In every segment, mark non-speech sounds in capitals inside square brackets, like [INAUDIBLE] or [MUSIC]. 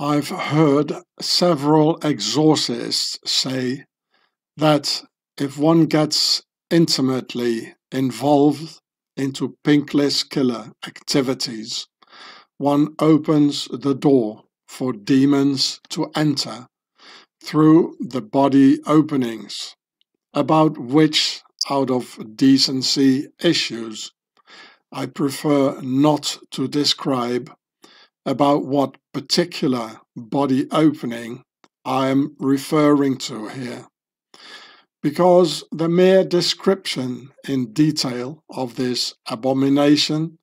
I've heard several exorcists say that if one gets intimately involved into Pinklist killer activities, one opens the door for demons to enter through the body openings, about which, out of decency issues, I prefer not to describe about what particular body opening I am referring to here because the mere description in detail of this abomination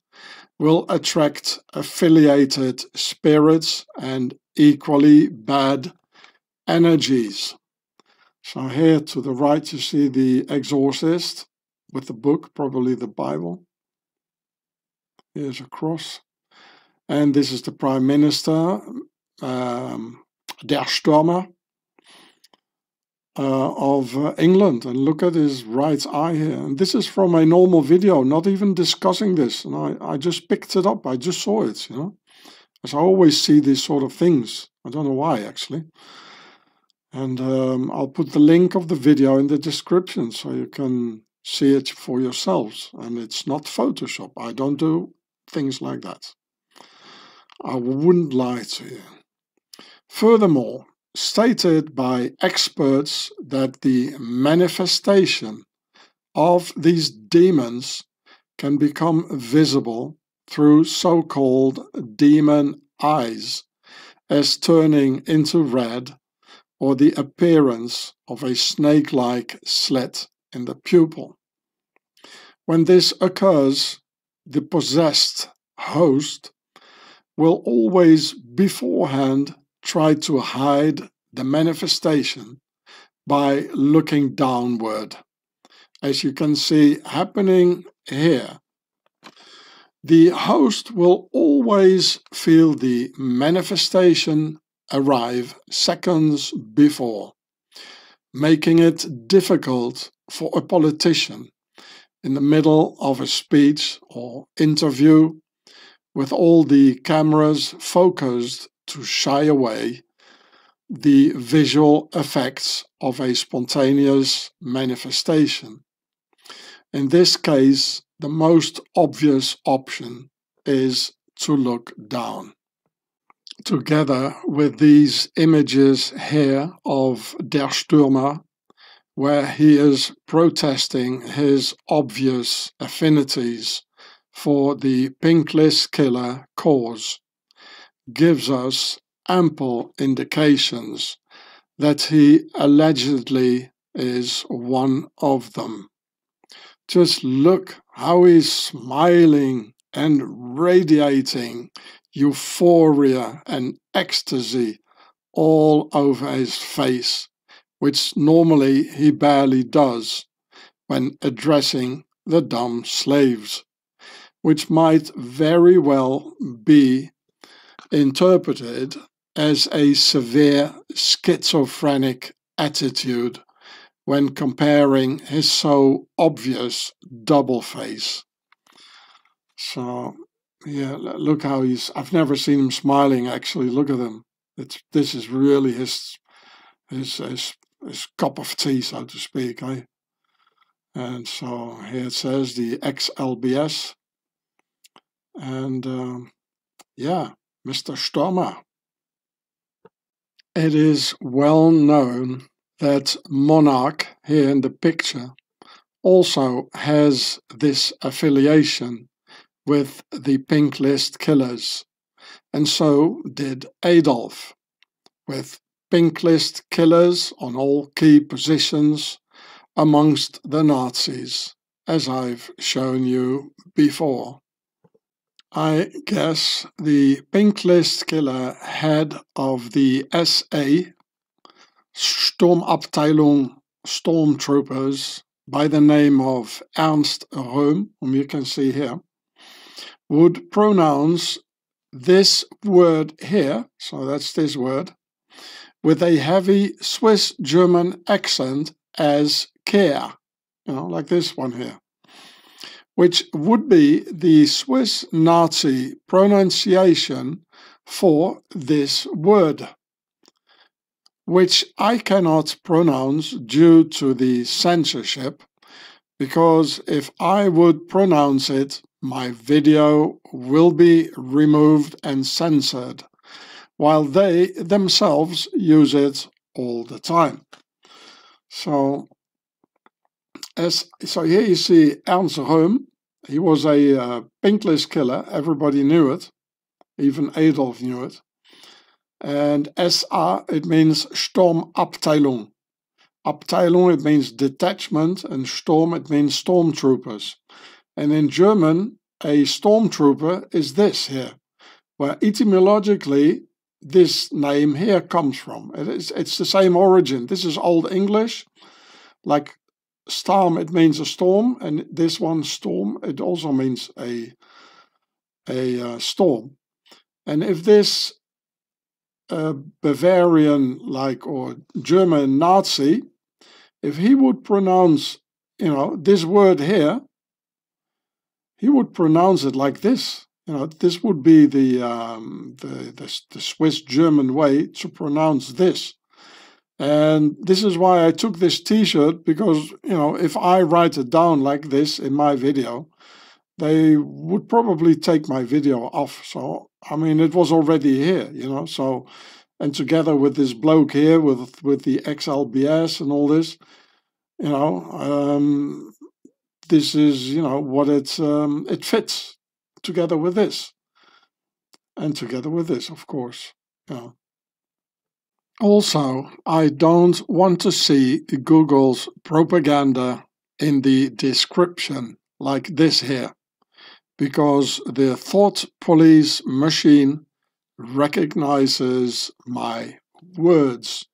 will attract affiliated spirits and equally bad energies. So here to the right you see the exorcist with the book, probably the Bible. Here's a cross. And this is the Prime Minister, um, Der Stürmer, uh, of uh, England. And look at his right eye here. And this is from a normal video, not even discussing this. And I, I just picked it up. I just saw it, you know. As I always see these sort of things. I don't know why, actually. And um, I'll put the link of the video in the description so you can see it for yourselves. And it's not Photoshop. I don't do things like that. I wouldn't lie to you. Furthermore, stated by experts that the manifestation of these demons can become visible through so called demon eyes, as turning into red or the appearance of a snake like slit in the pupil. When this occurs, the possessed host will always beforehand try to hide the manifestation by looking downward. As you can see happening here, the host will always feel the manifestation arrive seconds before, making it difficult for a politician in the middle of a speech or interview with all the cameras focused to shy away the visual effects of a spontaneous manifestation. In this case, the most obvious option is to look down. Together with these images here of Der Stürmer, where he is protesting his obvious affinities for the Pinklist killer cause, gives us ample indications that he allegedly is one of them. Just look how he's smiling and radiating euphoria and ecstasy all over his face, which normally he barely does when addressing the dumb slaves, which might very well be interpreted as a severe schizophrenic attitude when comparing his so obvious double face. So, yeah, look how he's. I've never seen him smiling. Actually, look at him. It's this is really his his his, his cup of tea, so to speak. Eh? And so here it says the XLBS, and um, yeah, Mr. Stürmer. It is well known that Monarch, here in the picture, also has this affiliation with the Pink List killers, and so did Adolf, with Pink List killers on all key positions amongst the Nazis, as I've shown you before. I guess the Pinklist killer head of the SA Sturmabteilung stormtroopers by the name of Ernst Röhm, whom you can see here, would pronounce this word here, so that's this word, with a heavy Swiss German accent as care, you know, like this one here which would be the Swiss Nazi pronunciation for this word, which I cannot pronounce due to the censorship, because if I would pronounce it, my video will be removed and censored, while they themselves use it all the time. So, as so here you see Ernst Röhm. He was a uh, pink list killer. Everybody knew it. Even Adolf knew it. And SA, it means Sturmabteilung. Abteilung, it means detachment, and Sturm, it means stormtroopers. And in German, a stormtrooper is this here, where etymologically this name here comes from. It is, it's the same origin. This is Old English, like storm, it means a storm, and this one, storm, it also means a, a uh, storm. And if this uh, Bavarian, like, or German Nazi, if he would pronounce, you know, this word here, he would pronounce it like this. You know, this would be the, um, the, the, the Swiss German way to pronounce this. And this is why I took this t-shirt because, you know, if I write it down like this in my video, they would probably take my video off. So, I mean, it was already here, you know, so, and together with this bloke here with, with the XLBS and all this, you know, um, this is, you know, what it, um, it fits together with this and together with this, of course, you know. Also, I don't want to see Google's propaganda in the description like this here, because the thought police machine recognizes my words.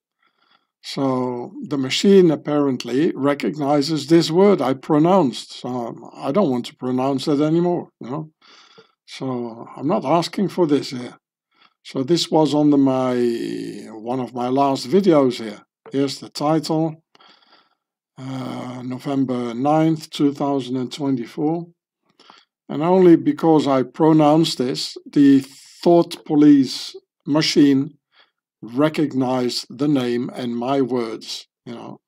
So the machine apparently recognizes this word I pronounced. So um, I don't want to pronounce it anymore, you know. So I'm not asking for this here. So this was on the, my one of my last videos here. Here's the title, uh, November 9th, 2024. And only because I pronounced this, the Thought Police machine recognized the name and my words, you know.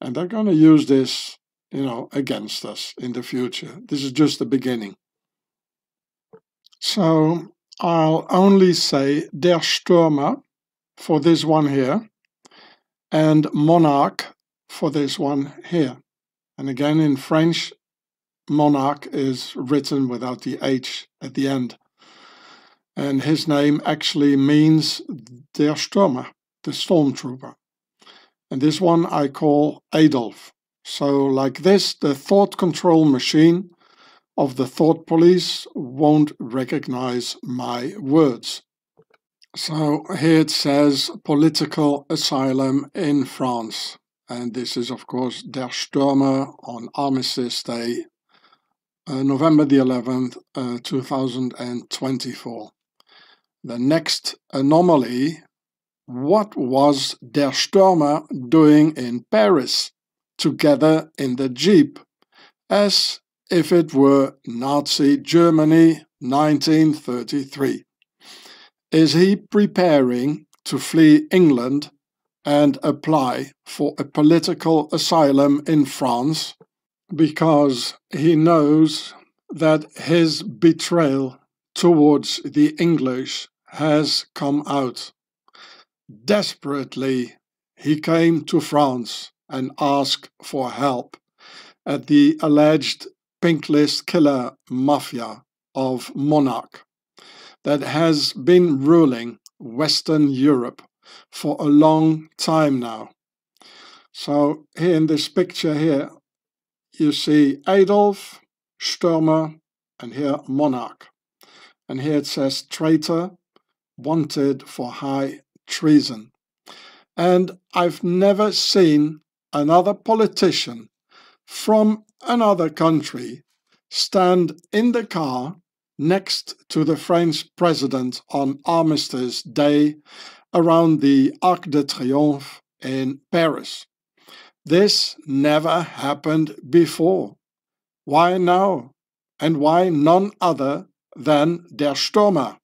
And they're going to use this, you know, against us in the future. This is just the beginning. So I'll only say Der Stürmer for this one here and Monarch for this one here. And again in French, Monarch is written without the H at the end. And his name actually means Der Stürmer, the stormtrooper. And this one I call Adolf. So like this, the thought control machine of the thought police won't recognize my words. So here it says political asylum in France. And this is, of course, Der Stürmer on Armistice Day, uh, November the 11th, uh, 2024. The next anomaly what was Der Stürmer doing in Paris, together in the Jeep, as if it were Nazi Germany 1933? Is he preparing to flee England and apply for a political asylum in France because he knows that his betrayal towards the English has come out? Desperately, he came to France and asked for help at the alleged pink list killer mafia of Monarch that has been ruling Western Europe for a long time now. So here in this picture here, you see Adolf, Stürmer, and here Monarch. And here it says traitor, wanted for high treason. And I've never seen another politician from another country stand in the car next to the French president on Armistice Day around the Arc de Triomphe in Paris. This never happened before. Why now? And why none other than Der Stürmer?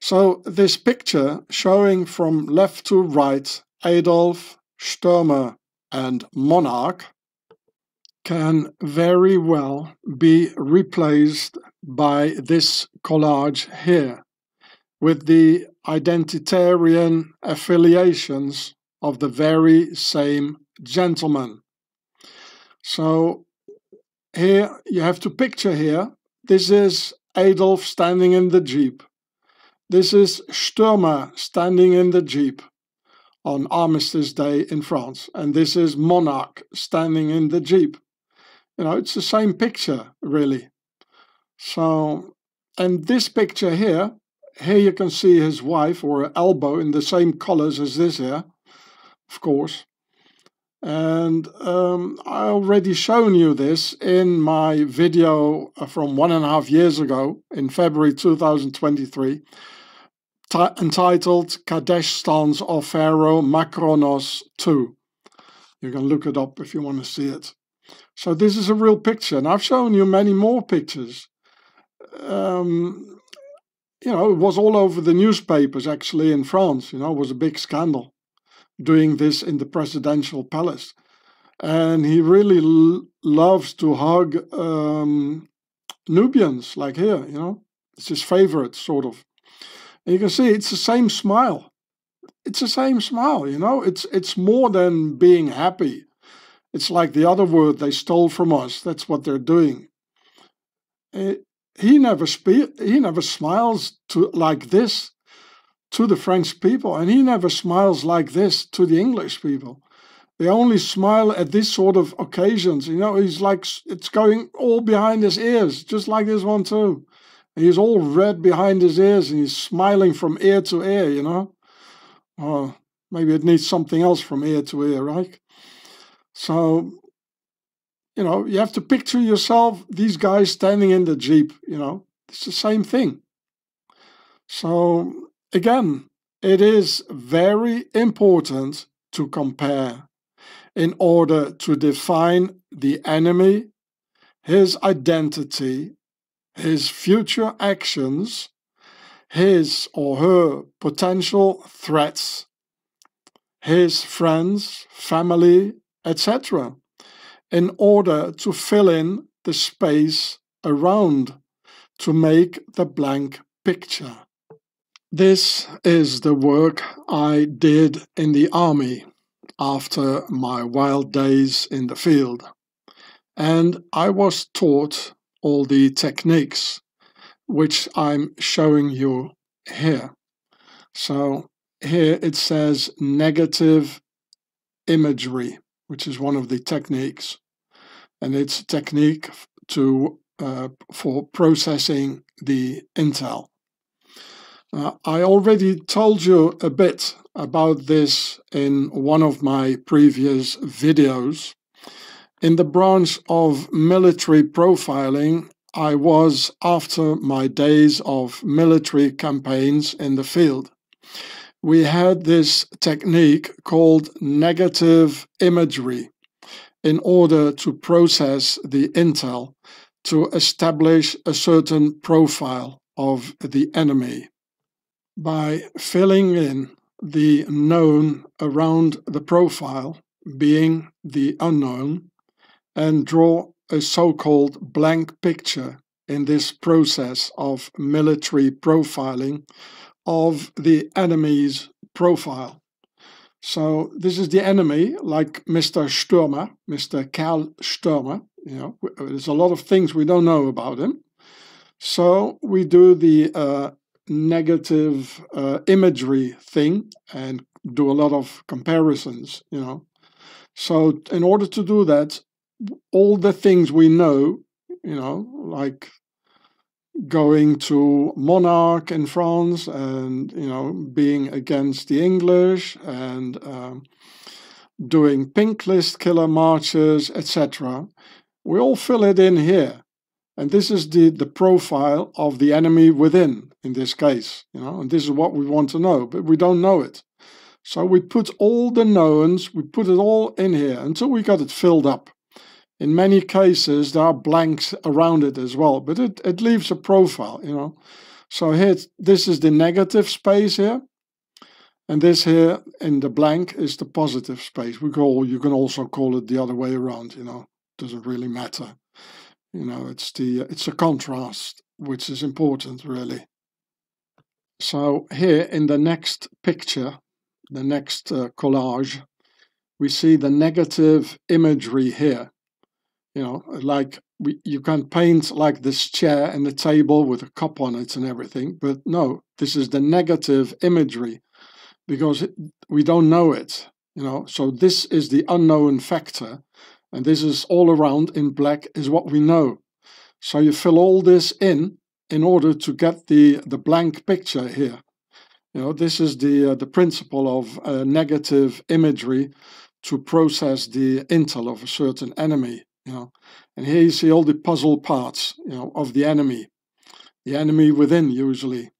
So this picture showing from left to right Adolf, Stürmer and Monarch can very well be replaced by this collage here with the identitarian affiliations of the very same gentleman. So here you have to picture here, this is Adolf standing in the Jeep. This is Stürmer standing in the Jeep on Armistice Day in France. And this is Monarch standing in the Jeep. You know, it's the same picture, really. So, and this picture here, here you can see his wife or her elbow in the same colors as this here, of course. And um, I already shown you this in my video from one and a half years ago in February 2023 entitled Kadesh Stans of Pharaoh Macronos 2. You can look it up if you want to see it. So this is a real picture, and I've shown you many more pictures. Um, you know, it was all over the newspapers actually in France. You know, it was a big scandal doing this in the presidential palace. And he really loves to hug um, Nubians, like here, you know. It's his favorite, sort of. And you can see it's the same smile. It's the same smile, you know. It's it's more than being happy. It's like the other word they stole from us. That's what they're doing. Eh, he never spe- he never smiles to like this to the French people, and he never smiles like this to the English people. They only smile at this sort of occasions. You know, he's like it's going all behind his ears, just like this one too. He's all red behind his ears and he's smiling from ear to ear, you know. Or maybe it needs something else from ear to ear, right? So, you know, you have to picture yourself, these guys standing in the Jeep, you know, it's the same thing. So, again, it is very important to compare in order to define the enemy, his identity, his future actions, his or her potential threats, his friends, family, etc., in order to fill in the space around to make the blank picture. This is the work I did in the army after my wild days in the field. And I was taught all the techniques which I'm showing you here. So here it says negative imagery which is one of the techniques. And it's a technique to uh, for processing the intel. Uh, I already told you a bit about this in one of my previous videos. In the branch of military profiling, I was after my days of military campaigns in the field we had this technique called negative imagery in order to process the intel to establish a certain profile of the enemy. By filling in the known around the profile, being the unknown, and draw a so called blank picture in this process of military profiling of the enemy's profile. So this is the enemy, like Mr. Stürmer, Mr. Karl Stürmer. You know, there's a lot of things we don't know about him. So we do the uh, negative uh, imagery thing and do a lot of comparisons. You know, so in order to do that, all the things we know, you know, like going to monarch in France and you know being against the English and um, doing pink list killer marches etc. We all fill it in here, and this is the the profile of the enemy within in this case, you know, and this is what we want to know, but we don't know it. So we put all the knowns, we put it all in here until we got it filled up. In many cases, there are blanks around it as well, but it, it leaves a profile, you know. So here, this is the negative space here. And this here in the blank is the positive space. We call, you can also call it the other way around, you know, doesn't really matter. You know, it's the, it's a contrast, which is important really. So here in the next picture, the next uh, collage, we see the negative imagery here. You know, like we, you can paint like this chair and the table with a cup on it and everything, but no, this is the negative imagery because we don't know it. You know, so this is the unknown factor, and this is all around in black is what we know. So you fill all this in in order to get the the blank picture here. You know, this is the uh, the principle of uh, negative imagery to process the intel of a certain enemy. You know, and here you see all the puzzle parts. You know, of the enemy, the enemy within usually,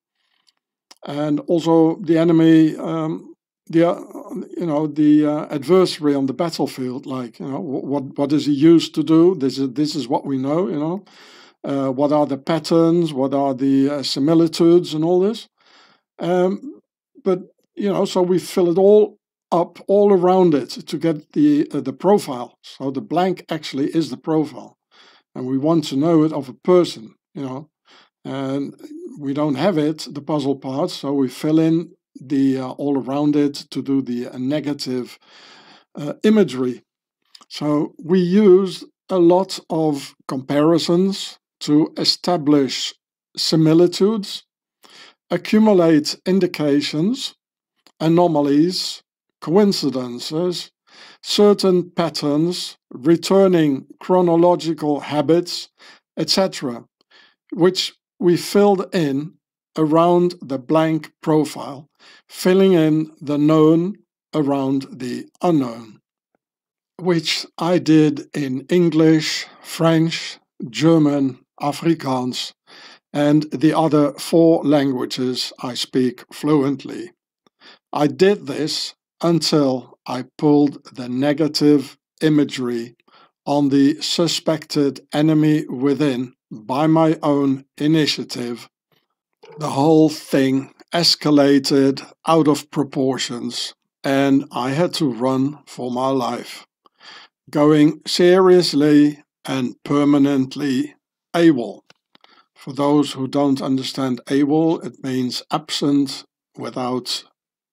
and also the enemy. Um, the uh, you know the uh, adversary on the battlefield like you know what what is he used to do this is this is what we know you know uh, what are the patterns what are the uh, similitudes and all this um, but you know, so we fill it all up all around it to get the uh, the profile. So the blank actually is the profile, and we want to know it of a person. You know, and we don't have it the puzzle part, so we fill in the uh, all around it to do the uh, negative uh, imagery. So we use a lot of comparisons to establish similitudes accumulate indications, anomalies, coincidences, certain patterns, returning chronological habits, etc., which we filled in around the blank profile, filling in the known around the unknown, which I did in English, French, German, Afrikaans, and the other four languages I speak fluently. I did this until I pulled the negative imagery on the suspected enemy within by my own initiative. The whole thing escalated out of proportions and I had to run for my life, going seriously and permanently AWOL. For those who don't understand AWOL, it means absent without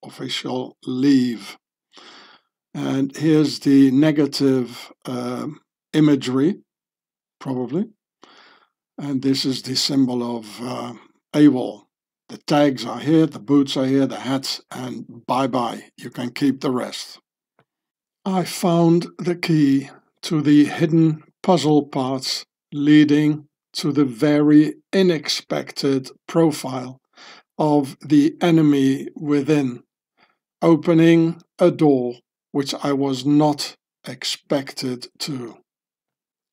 official leave. And here's the negative uh, imagery, probably. And this is the symbol of uh, AWOL. The tags are here, the boots are here, the hats, and bye bye. You can keep the rest. I found the key to the hidden puzzle parts leading to the very unexpected profile of the enemy within, opening a door which I was not expected to.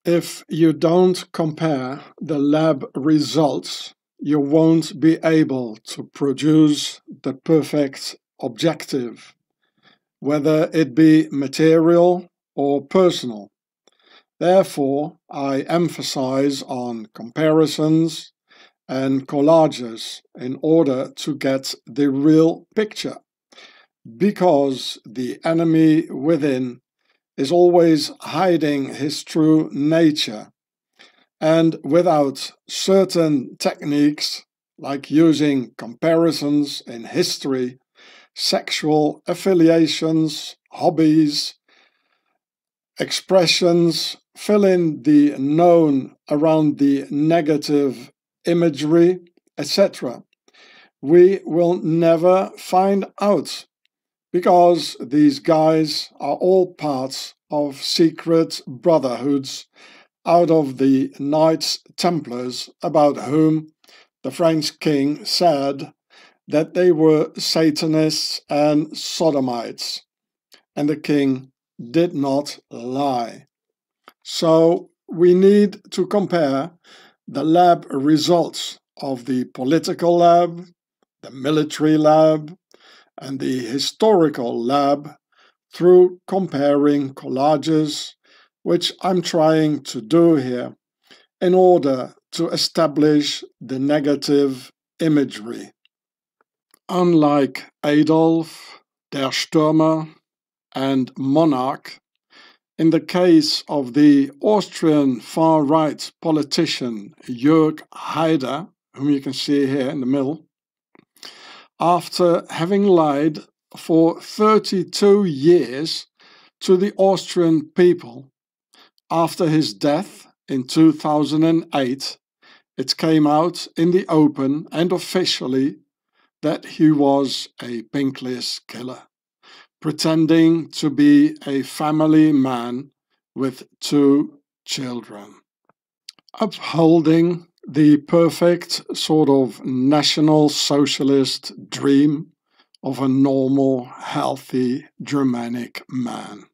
If you don't compare the lab results, you won't be able to produce the perfect objective, whether it be material or personal. Therefore, I emphasize on comparisons and collages in order to get the real picture. Because the enemy within is always hiding his true nature. And without certain techniques, like using comparisons in history, sexual affiliations, hobbies, expressions, fill in the known around the negative imagery, etc. We will never find out because these guys are all parts of secret brotherhoods out of the Knights Templars about whom the French king said that they were Satanists and Sodomites. And the king did not lie. So we need to compare the lab results of the political lab, the military lab, and the historical lab through comparing collages, which I'm trying to do here in order to establish the negative imagery. Unlike Adolf, Der Stürmer, and Monarch, in the case of the Austrian far right politician Jörg Haider, whom you can see here in the middle, after having lied for 32 years to the Austrian people, after his death in 2008, it came out in the open and officially that he was a pink list killer, pretending to be a family man with two children. Upholding the perfect sort of national socialist dream of a normal, healthy Germanic man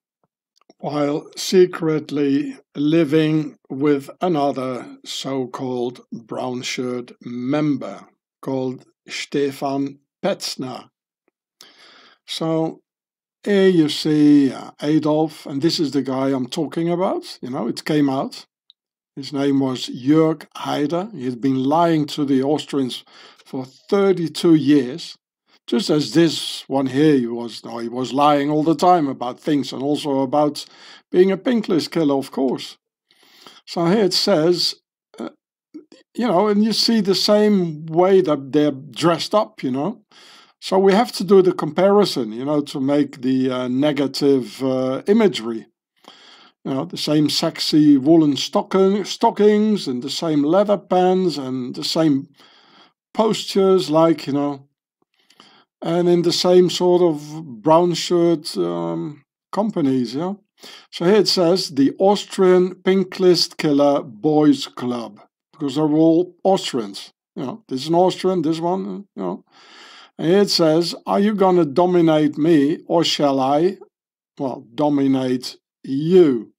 while secretly living with another so called brown shirt member called Stefan Petzner. So here you see uh, Adolf, and this is the guy I'm talking about. You know, it came out. His name was Jörg Haider. He had been lying to the Austrians for 32 years. Just as this one here he was no, he was lying all the time about things and also about being a pink list killer of course. So here it says uh, you know and you see the same way that they're dressed up you know. So we have to do the comparison you know to make the uh, negative uh, imagery you know the same sexy woolen stocking, stockings and the same leather pants and the same postures like you know and in the same sort of brown shirt um, companies. Yeah. So here it says the Austrian Pink List Killer Boys Club because they're all Austrians. You know, this is an Austrian, this one. You know, and here it says, "Are you gonna dominate me, or shall I, well, dominate you?"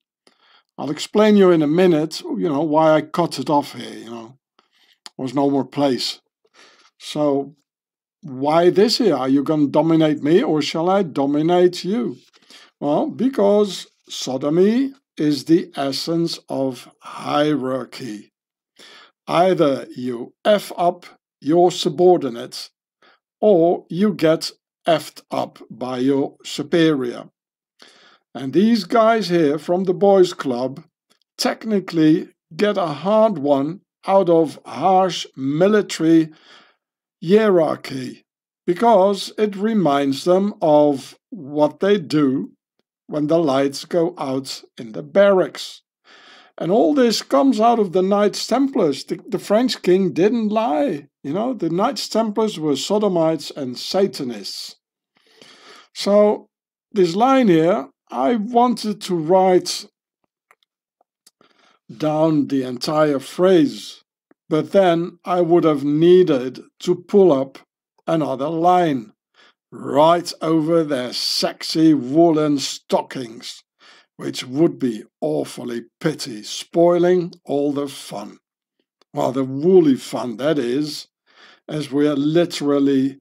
I'll explain you in a minute. You know why I cut it off here. You know, there was no more place. So why this here? Are you going to dominate me or shall I dominate you? Well, because sodomy is the essence of hierarchy. Either you F up your subordinates or you get effed up by your superior. And these guys here from the boys club technically get a hard one out of harsh military hierarchy because it reminds them of what they do when the lights go out in the barracks. And all this comes out of the Knights Templars. The, the, French king didn't lie. You know, the Knights Templars were sodomites and Satanists. So, this line here, I wanted to write down the entire phrase but then I would have needed to pull up another line right over their sexy woolen stockings, which would be awfully pity, spoiling all the fun. Well, the woolly fun, that is, as we are literally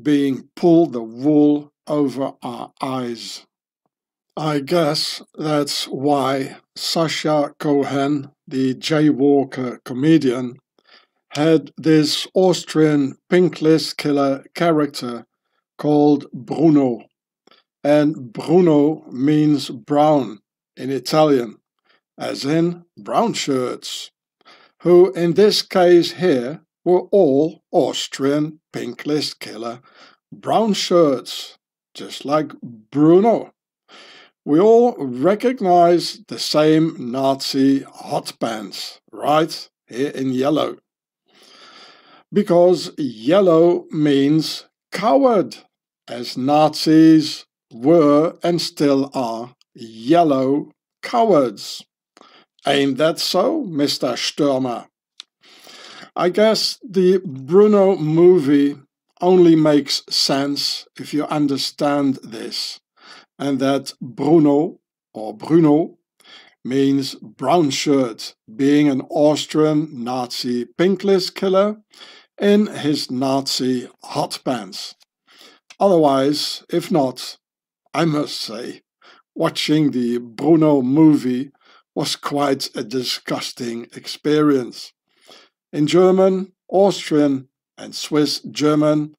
being pulled the wool over our eyes. I guess that's why Sacha Cohen, the jaywalker comedian, had this Austrian pink list killer character called Bruno. And Bruno means brown in Italian, as in brown shirts, who in this case here were all Austrian pink list killer brown shirts, just like Bruno. We all recognize the same Nazi hot pants, right? Here in yellow because yellow means coward, as Nazis were and still are yellow cowards. Ain't that so, Mr. Stürmer? I guess the Bruno movie only makes sense if you understand this, and that Bruno or Bruno means brown shirt, being an Austrian Nazi pink list killer in his Nazi hot pants. Otherwise, if not, I must say, watching the Bruno movie was quite a disgusting experience. In German, Austrian, and Swiss German,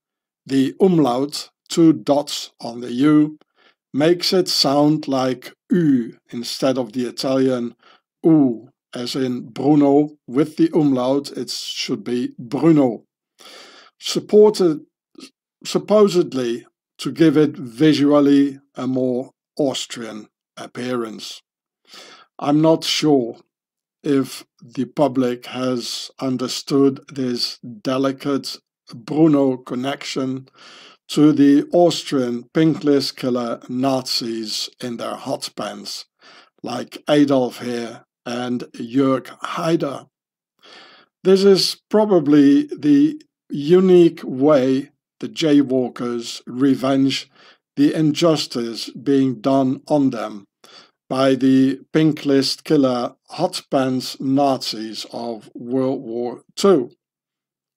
the umlaut, two dots on the U, makes it sound like U instead of the Italian U, as in Bruno with the umlaut, it should be Bruno. Supported supposedly to give it visually a more Austrian appearance. I'm not sure if the public has understood this delicate Bruno connection to the Austrian pink list killer Nazis in their hot pants, like Adolf here and Jörg Haider. This is probably the unique way the jaywalkers revenge the injustice being done on them by the pink list killer hot pants Nazis of World War II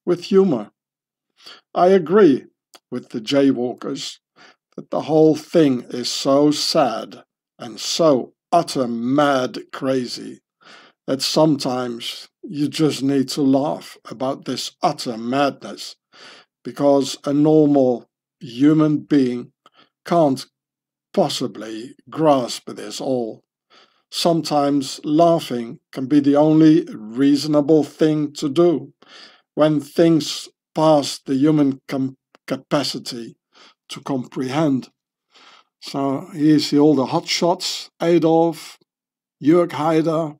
with humor. I agree with the jaywalkers that the whole thing is so sad and so utter mad crazy that sometimes you just need to laugh about this utter madness because a normal human being can't possibly grasp this all. Sometimes laughing can be the only reasonable thing to do when things pass the human capacity to comprehend. So here you see all the hot shots Adolf, Jörg Haider,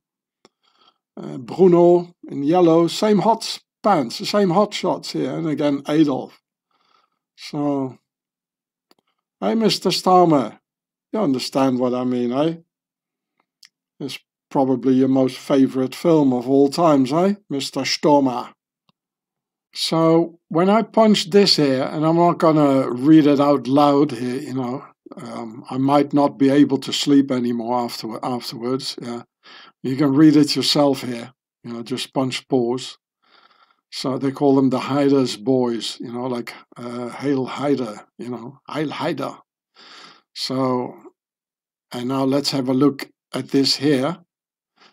uh, Bruno in yellow, same hot pants, the same hot shots here, and again Adolf. So, hey, Mr. Staumer, you understand what I mean, eh? It's probably your most favorite film of all times, eh, Mr. Stormer? So when I punch this here, and I'm not gonna read it out loud here, you know, um, I might not be able to sleep anymore after afterwards. Yeah, you can read it yourself here. You know, just punch pause. So they call them the Haider's boys. You know, like uh, Hail Haider. You know, Heil Haider. So, and now let's have a look at this here.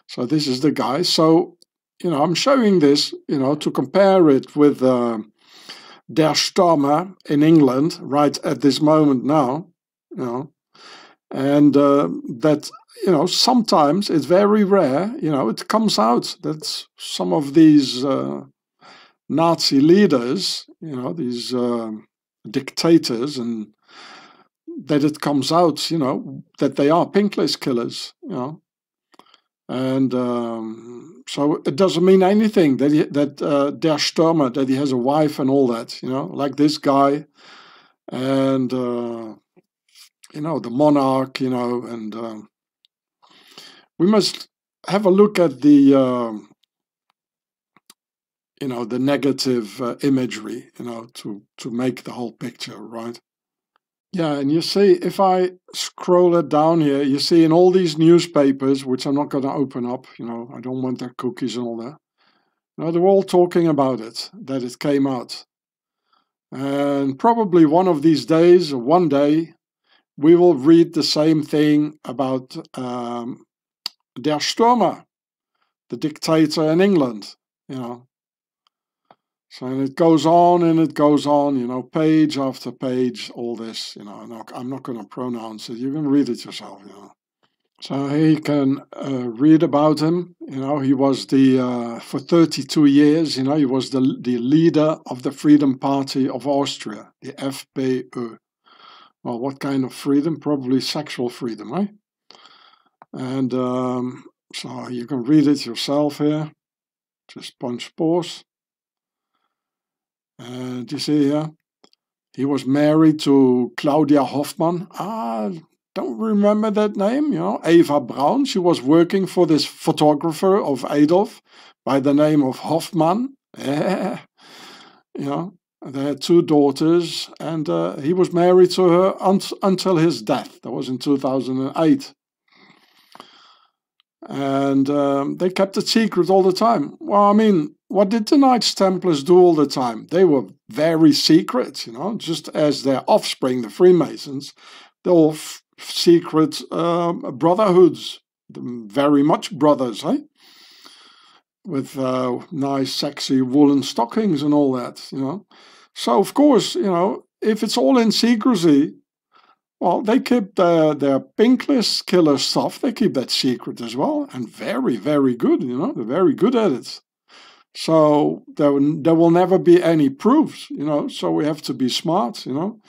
So this is the guy. So you know, I'm showing this, you know, to compare it with uh, Der Stürmer in England right at this moment now, you know, and uh, that, you know, sometimes it's very rare, you know, it comes out that some of these uh, Nazi leaders, you know, these uh, dictators and that it comes out, you know, that they are pink list killers, you know, and um, so it doesn't mean anything that he, that uh, Der Stürmer, that he has a wife and all that, you know, like this guy, and uh, you know the monarch, you know, and um, we must have a look at the um, you know the negative uh, imagery, you know, to to make the whole picture right. Yeah, and you see, if I scroll it down here, you see in all these newspapers, which I'm not going to open up, you know, I don't want their cookies and all that. Now they're all talking about it, that it came out. And probably one of these days, one day, we will read the same thing about um, Der Stürmer, the dictator in England, you know. So and it goes on and it goes on, you know, page after page, all this, you know, I'm not going to pronounce it. You can read it yourself, you know. So he can uh, read about him. You know, he was the, uh, for 32 years, you know, he was the, the leader of the Freedom Party of Austria, the FPÖ. Well, what kind of freedom? Probably sexual freedom, right? And um, so you can read it yourself here. Just punch pause. Uh, do you see here? He was married to Claudia Hoffmann. Ah, don't remember that name, you know. Eva Braun. She was working for this photographer of Adolf by the name of Hoffmann. Yeah. [LAUGHS] You know, they had two daughters, and uh, he was married to her unt until his death. That was in 2008. And um, they kept it secret all the time. Well, I mean, what did the Knights Templars do all the time? They were very secret, you know, just as their offspring, the Freemasons, they're all secret um, brotherhoods, very much brothers, eh? with uh, nice, sexy woolen stockings and all that, you know. So, of course, you know, if it's all in secrecy, well, they keep their, their pink list killer stuff, they keep that secret as well. And very, very good, you know, they're very good at it. So there, there will never be any proofs, you know, so we have to be smart, you know,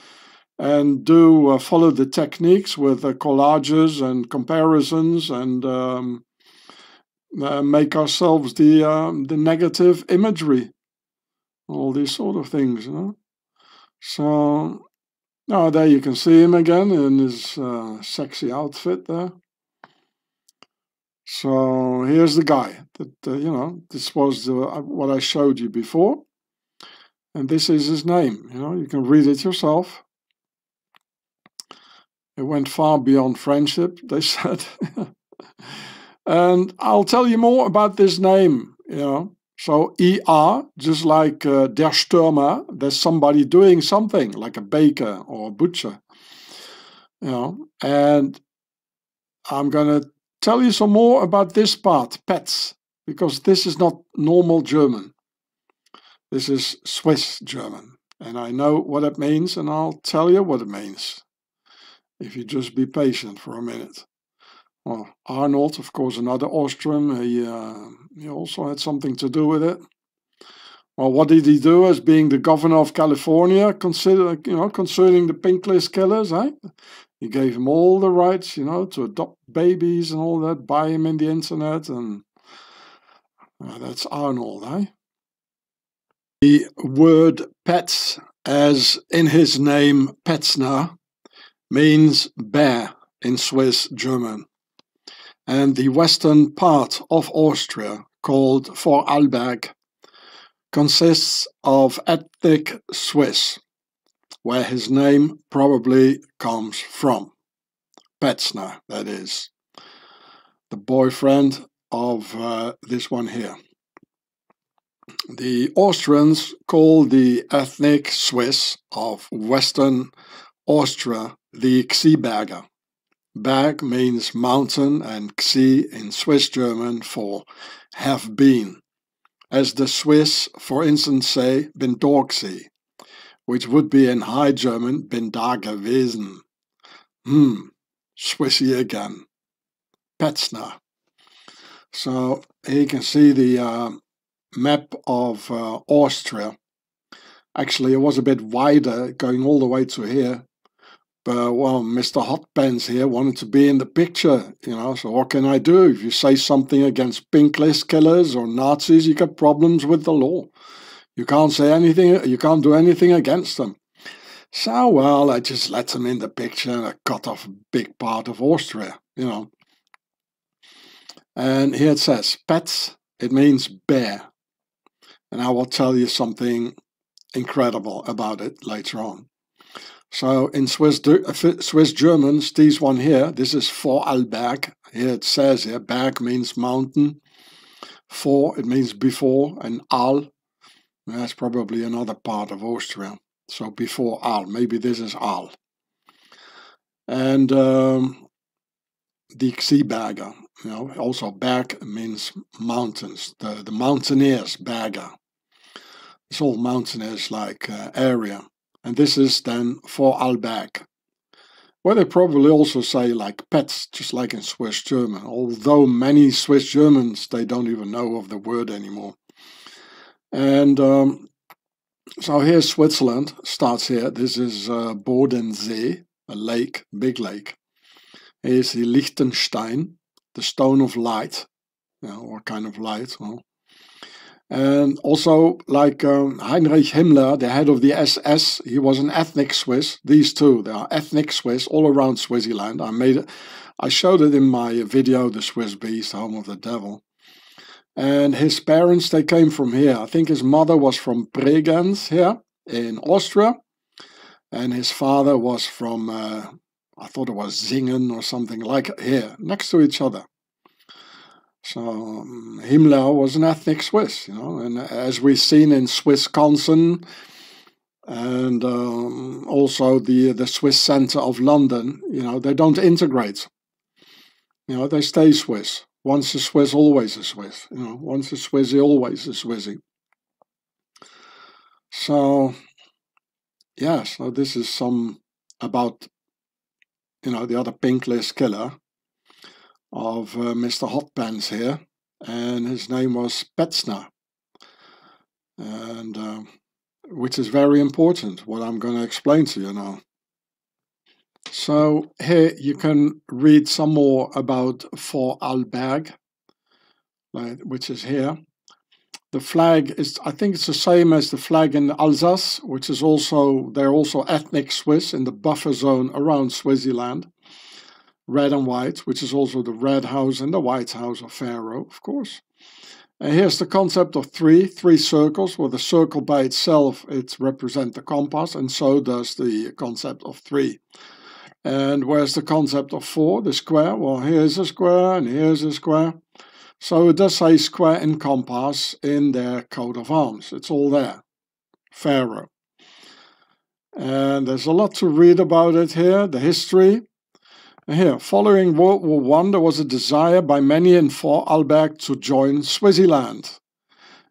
and do uh, follow the techniques with uh, collages and comparisons and um, uh, make ourselves the, um, the negative imagery, all these sort of things, you know. So now there you can see him again in his uh, sexy outfit there. So here's the guy that, uh, you know, this was the, uh, what I showed you before. And this is his name, you know, you can read it yourself. It went far beyond friendship, [LAUGHS] they said. and I'll tell you more about this name, you know. So ER, just like uh, der Stürmer, there's somebody doing something, like a baker or a butcher. You know, and I'm going to tell you some more about this part, pets, because this is not normal German. This is Swiss German. And I know what it means, and I'll tell you what it means. If you just be patient for a minute. Well, Arnold, of course, another Austrian, he, uh, he also had something to do with it. Well, what did he do as being the governor of California, consider, you know, concerning the pink list killers, eh? He gave him all the rights, you know, to adopt babies and all that, buy him in the internet, and uh, that's Arnold, eh? The word pets, as in his name Petzner, means bear in Swiss German and the western part of Austria, called Vorarlberg, consists of ethnic Swiss, where his name probably comes from. Petzner, that is, the boyfriend of uh, this one here. The Austrians call the ethnic Swiss of Western Austria the Gsiberger. Berg means mountain and Gsi in Swiss German for have been. As the Swiss, for instance, say bin dort which would be in High German bin da gewesen. Hmm, Swissy again. Petzner. So here you can see the uh, map of uh, Austria. Actually, it was a bit wider, going all the way to here, But, well, Mr. Hotpants here wanted to be in the picture, you know, so what can I do? If you say something against pink list killers or Nazis, you get problems with the law. You can't say anything, you can't do anything against them. So, well, I just let them in the picture and I cut off a big part of Austria, you know. And here it says, pets, it means bear. And I will tell you something incredible about it later on. So in Swiss, uh, Swiss Germans, these one here, this is Vorarlberg. Here it says here, Berg means mountain. For, it means before, and Al, that's probably another part of Austria. So before Al, maybe this is Al. And um, the Gsiberger, you know, also Berg means mountains, the, the mountaineers, Berger. It's all mountainous like uh, area. And this is then Vorarlberg. Where they probably also say like pets, just like in Swiss German, although many Swiss Germans, they don't even know of the word anymore. And um, so here's Switzerland, starts here. This is uh, Bodensee, a lake, big lake. Here's the Liechtenstein, the stone of light. Yeah, what kind of light? Well, and also, like um, Heinrich Himmler, the head of the SS, he was an ethnic Swiss. These two, they are ethnic Swiss all around Swaziland. I made it, I showed it in my video, The Swiss Beast, Home of the Devil. And his parents, they came from here. I think his mother was from Bregenz here in Austria. And his father was from, uh, I thought it was Zingen or something like here, next to each other. So um, Himmler was an ethnic Swiss, you know, and as we've seen in Swissconsin and um, also the the Swiss center of London, you know, they don't integrate. You know, they stay Swiss. Once a Swiss, always a Swiss. You know, once a Swissy, always a Swissy. So, yeah, so this is some about, you know, the other pink list killer of uh, Mr. Hotpants here. And his name was Petzner. And, uh, which is very important, what I'm going to explain to you now. So here you can read some more about Vorarlberg, which is here. The flag is, I think it's the same as the flag in Alsace, which is also, they're also ethnic Swiss in the buffer zone around Swaziland. Red and white, which is also the red house and the white house of Pharaoh, of course. And here's the concept of three, three circles, where the circle by itself, it represents the compass, and so does the concept of three. And where's the concept of four, the square? Well, here's a square and here's a square. So it does say square and compass in their coat of arms. It's all there. Pharaoh. And there's a lot to read about it here, the history. Here, following World War I, there was a desire by many in Vorarlberg to join Swaziland.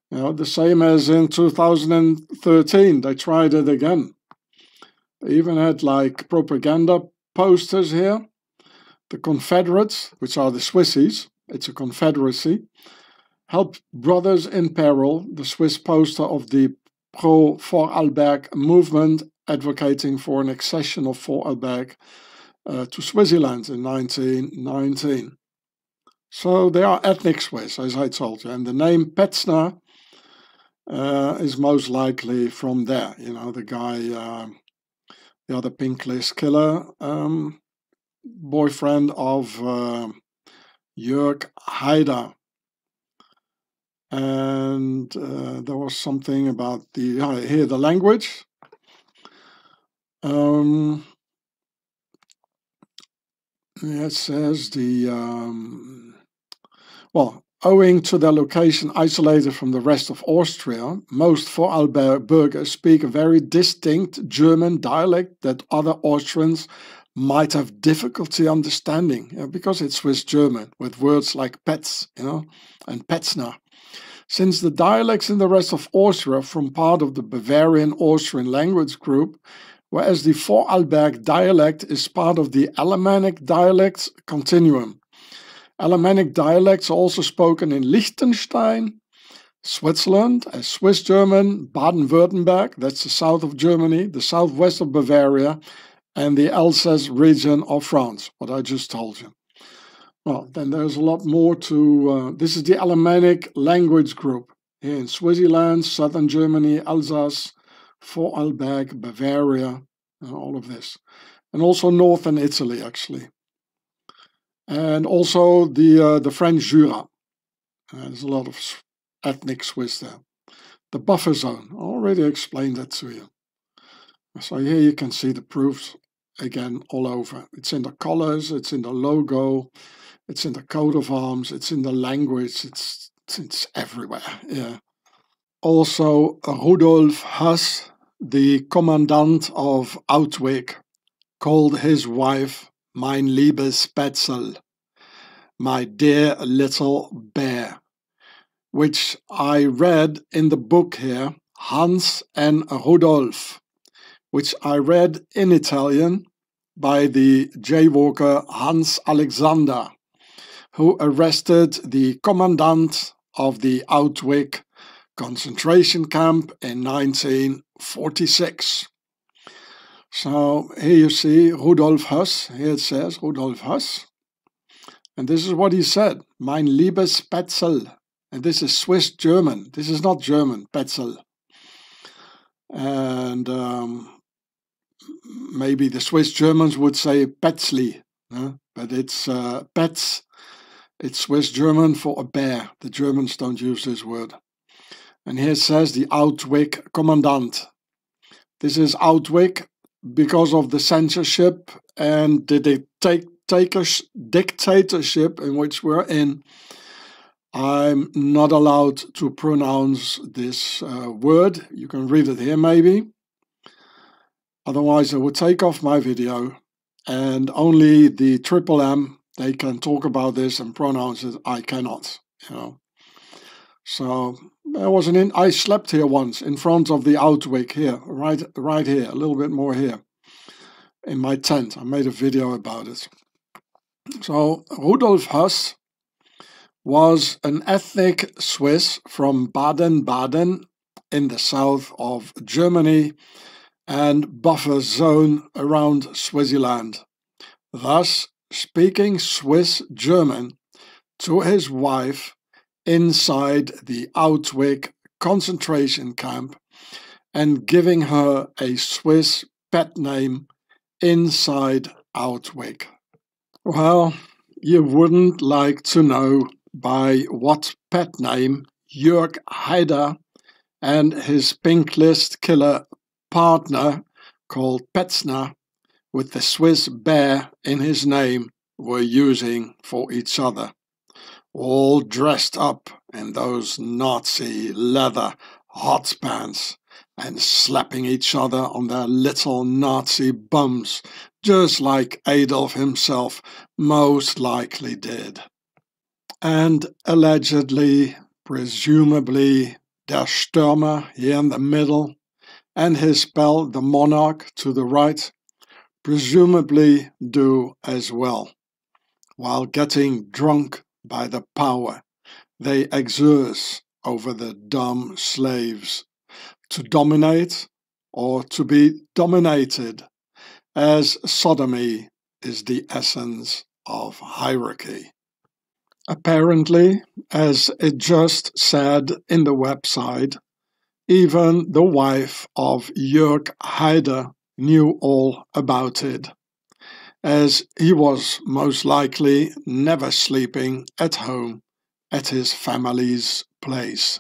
You know, the same as in 2013, they tried it again. They even had like propaganda posters here. The Confederates, which are the Swissies, it's a confederacy, help brothers in peril, the Swiss poster of the pro Vorarlberg movement advocating for an accession of Vorarlberg uh, to Swaziland in 1919. So they are ethnic Swiss, as I told you, and the name Petzner uh, is most likely from there. You know, the guy, uh, the other pink list killer, um, boyfriend of uh, Jörg Haider. And uh, there was something about the, uh, here, the language. Um, it says the, um, well, owing to their location isolated from the rest of Austria, most Vorarlbergers speak a very distinct German dialect that other Austrians might have difficulty understanding you know, because it's Swiss German with words like Petz, you know, and Petzner. Since the dialects in the rest of Austria form part of the Bavarian Austrian language group, whereas the Vorarlberg dialect is part of the Alemannic dialects continuum. Alemannic dialects are also spoken in Liechtenstein, Switzerland, as Swiss German, Baden Württemberg, that's the south of Germany, the southwest of Bavaria, and the Alsace region of France, what I just told you. Well, then there's a lot more to. Uh, this is the Alemannic language group here in Swaziland, southern Germany, Alsace, Vorarlberg, Bavaria, and all of this. And also northern Italy, actually. And also the, uh, the French Jura. There's a lot of ethnic Swiss there. The buffer zone, I already explained that to you. So here you can see the proofs again all over. It's in the colors, it's in the logo, it's in the coat of arms, it's in the language, it's it's everywhere. Yeah. Also, Rudolf Höss, the commandant of Outwick, called his wife Mein liebes Spätzle, my dear little bear, which I read in the book here, Hans and Rudolf, which I read in Italian by the jaywalker Hans Alexander, who arrested the commandant of the Outwick concentration camp in 1946. So here you see Rudolf Höss, here it says Rudolf Höss. And this is what he said, Mein liebes Petzl. And this is Swiss German. This is not German, Petzl. And um, maybe the Swiss Germans would say Petzli, uh, but it's uh, Petz. It's Swiss German for a bear. The Germans don't use this word. And here it says the Outwick Commandant. This is Outwick because of the censorship and the dictatorship in which we're in. I'm not allowed to pronounce this uh, word. You can read it here maybe. Otherwise I would take off my video and only the triple M, they can talk about this and pronounce it. I cannot, you know. So there was an in, I slept here once in front of the Outwick here, right, right here, a little bit more here, in my tent. I made a video about it. So Rudolf Höss was an ethnic Swiss from Baden-Baden in the south of Germany and buffer zone around Swaziland, thus speaking Swiss German to his wife inside the Outwick concentration camp and giving her a Swiss pet name inside Outwick. Well, you wouldn't like to know by what pet name Jörg Haider and his pink list killer partner called Petzner with the Swiss bear in his name were using for each other. All dressed up in those Nazi leather hot pants and slapping each other on their little Nazi bums, just like Adolf himself most likely did. And allegedly, presumably, Der Stürmer here in the middle, and his spell, the Monarch, to the right, presumably do as well, while getting drunk by the power they exert over the dumb slaves to dominate or to be dominated, as sodomy is the essence of hierarchy. Apparently, as it just said in the website, even the wife of Jörg Haider knew all about it, as he was most likely never sleeping at home at his family's place.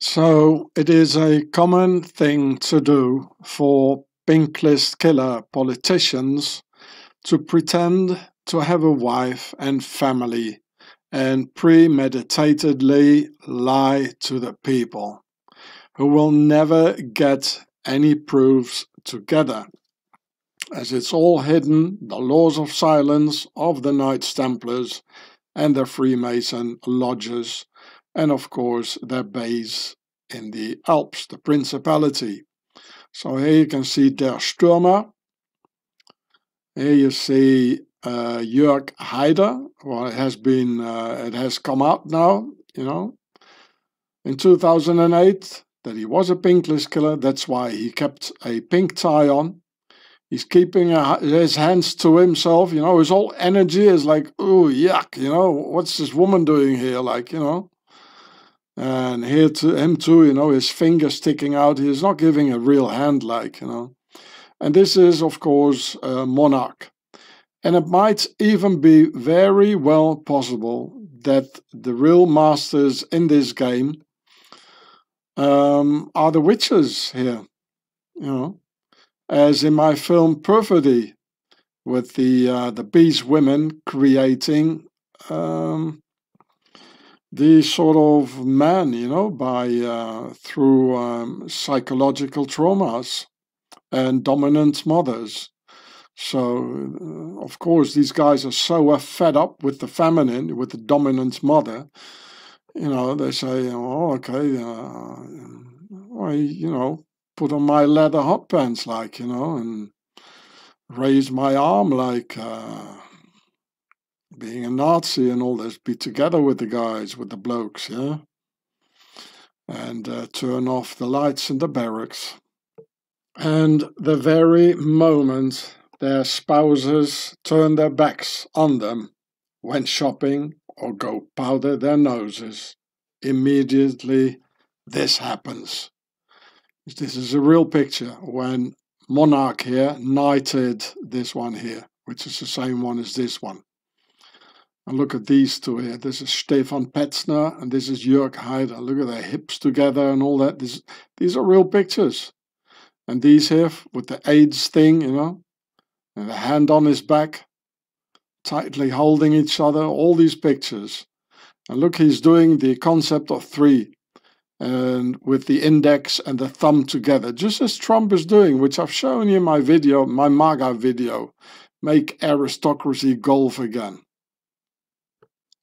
So it is a common thing to do for pink list killer politicians to pretend to have a wife and family and premeditatedly lie to the people who will never get any proofs together as it's all hidden the laws of silence of the Knights Templars and their Freemason lodges and of course their base in the Alps, the Principality. So here you can see Der Stürmer. Here you see uh, Jörg Haider. Well, it has been, uh, it has come out now, you know, in 2008 that he was a pink list killer. That's why he kept a pink tie on. He's keeping his hands to himself, you know, his whole energy is like, oh, yuck, you know, what's this woman doing here? Like, you know, and here to him too, you know, his finger sticking out. He's not giving a real hand, like, you know. And this is, of course, a monarch. And it might even be very well possible that the real masters in this game um, are the witches here, you know, as in my film Perfidy, with the uh, the beast women creating um, the sort of man, you know, by uh, through um, psychological traumas and dominant mothers. So, uh, of course, these guys are so fed up with the feminine, with the dominant mother. You know, they say, "Oh, okay, uh, I, you know, put on my leather hot pants, like you know, and raise my arm, like." Uh, being a Nazi and all this, be together with the guys, with the blokes, yeah? And uh, turn off the lights in the barracks. And the very moment their spouses turn their backs on them, when shopping or go powder their noses, immediately this happens. This is a real picture when Monarch here knighted this one here, which is the same one as this one. And look at these two here. This is Stefan Petzner and this is Jörg Haider. Look at their hips together and all that. This, these are real pictures. And these here with the AIDS thing, you know, and the hand on his back, tightly holding each other, all these pictures. And look, he's doing the concept of three and with the index and the thumb together, just as Trump is doing, which I've shown you in my video, my MAGA video, make aristocracy golf again.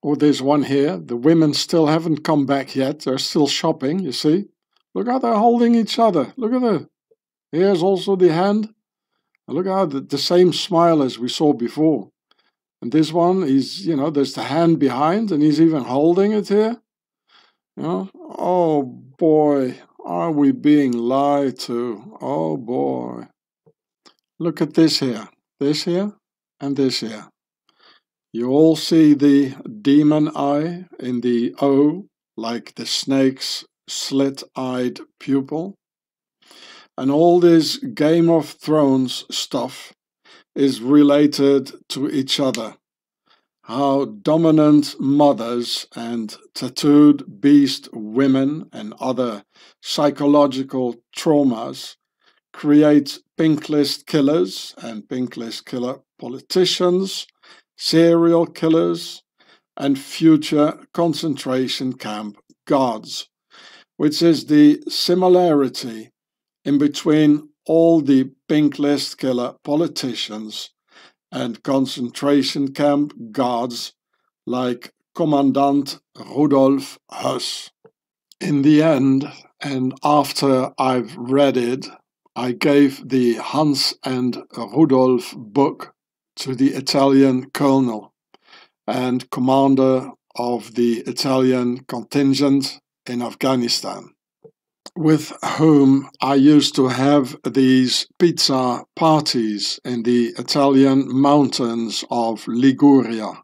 Or there's one here. The women still haven't come back yet. They're still shopping, you see. Look how they're holding each other. Look at that. Here's also the hand. And look how the, the same smile as we saw before. And this one, he's, you know, there's the hand behind and he's even holding it here. You know, oh boy, are we being lied to? Oh boy. Look at this here, this here, and this here. You all see the demon eye in the O, like the snake's slit-eyed pupil. And all this Game of Thrones stuff is related to each other. How dominant mothers and tattooed beast women and other psychological traumas create pink list killers and pink list killer politicians, serial killers, and future concentration camp guards, which is the similarity in between all the pink list killer politicians and concentration camp guards like Commandant Rudolf Höss. In the end, and after I've read it, I gave the Hans and Rudolf book to the Italian colonel and commander of the Italian contingent in Afghanistan with whom I used to have these pizza parties in the Italian mountains of Liguria,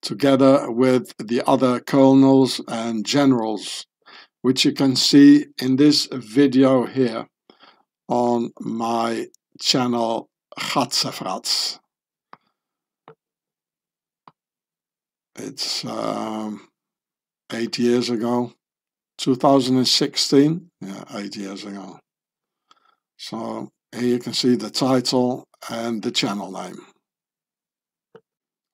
together with the other colonels and generals, which you can see in this video here on my channel Gatsefrats. It's um, eight years ago 2016, yeah, eight years ago. So here you can see the title and the channel name.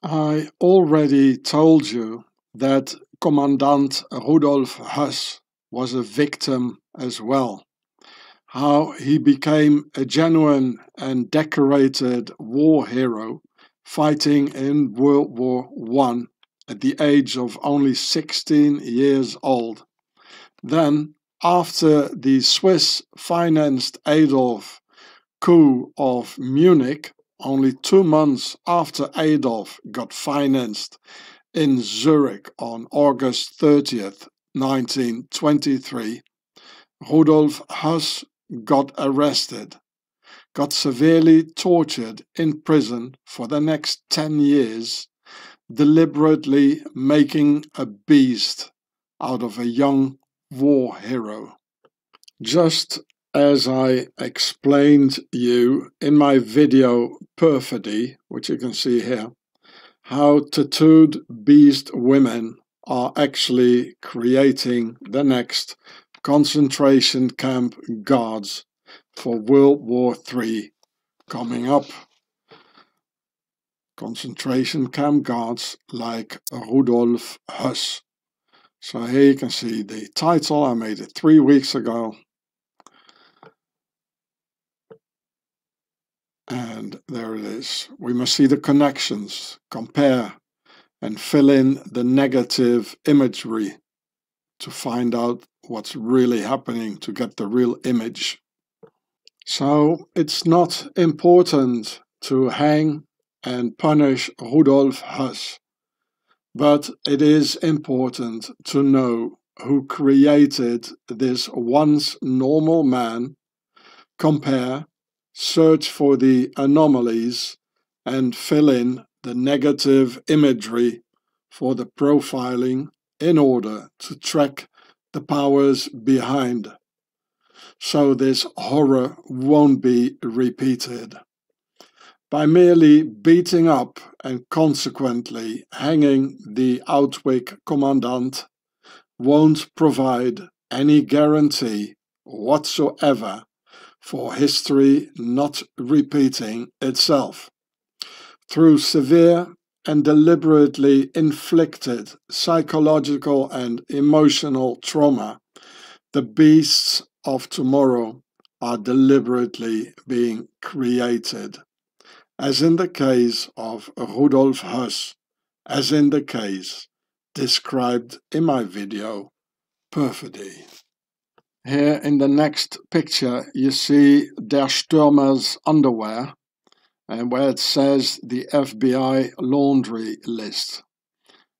I already told you that Commandant Rudolf Höss was a victim as well. How he became a genuine and decorated war hero fighting in World War I at the age of only 16 years old then, after the Swiss financed Adolf coup of Munich, only two months after Adolf got financed in Zurich on August 30th, 1923, Rudolf Höss got arrested, got severely tortured in prison for the next 10 years, deliberately making a beast out of a young war hero. Just as I explained you in my video Perfidy, which you can see here, how tattooed beast women are actually creating the next concentration camp guards for World War III coming up. Concentration camp guards like Rudolf Höss. So here you can see the title. I made it three weeks ago. And there it is. We must see the connections, compare, and fill in the negative imagery to find out what's really happening to get the real image. So it's not important to hang and punish Rudolf Höss. But it is important to know who created this once normal man, compare, search for the anomalies, and fill in the negative imagery for the profiling in order to track the powers behind. So this horror won't be repeated by merely beating up and consequently hanging the Outwick commandant won't provide any guarantee whatsoever for history not repeating itself. Through severe and deliberately inflicted psychological and emotional trauma, the beasts of tomorrow are deliberately being created as in the case of Rudolf Höss, as in the case described in my video, perfidy. Here in the next picture you see Der Stürmer's underwear and where it says the FBI laundry list.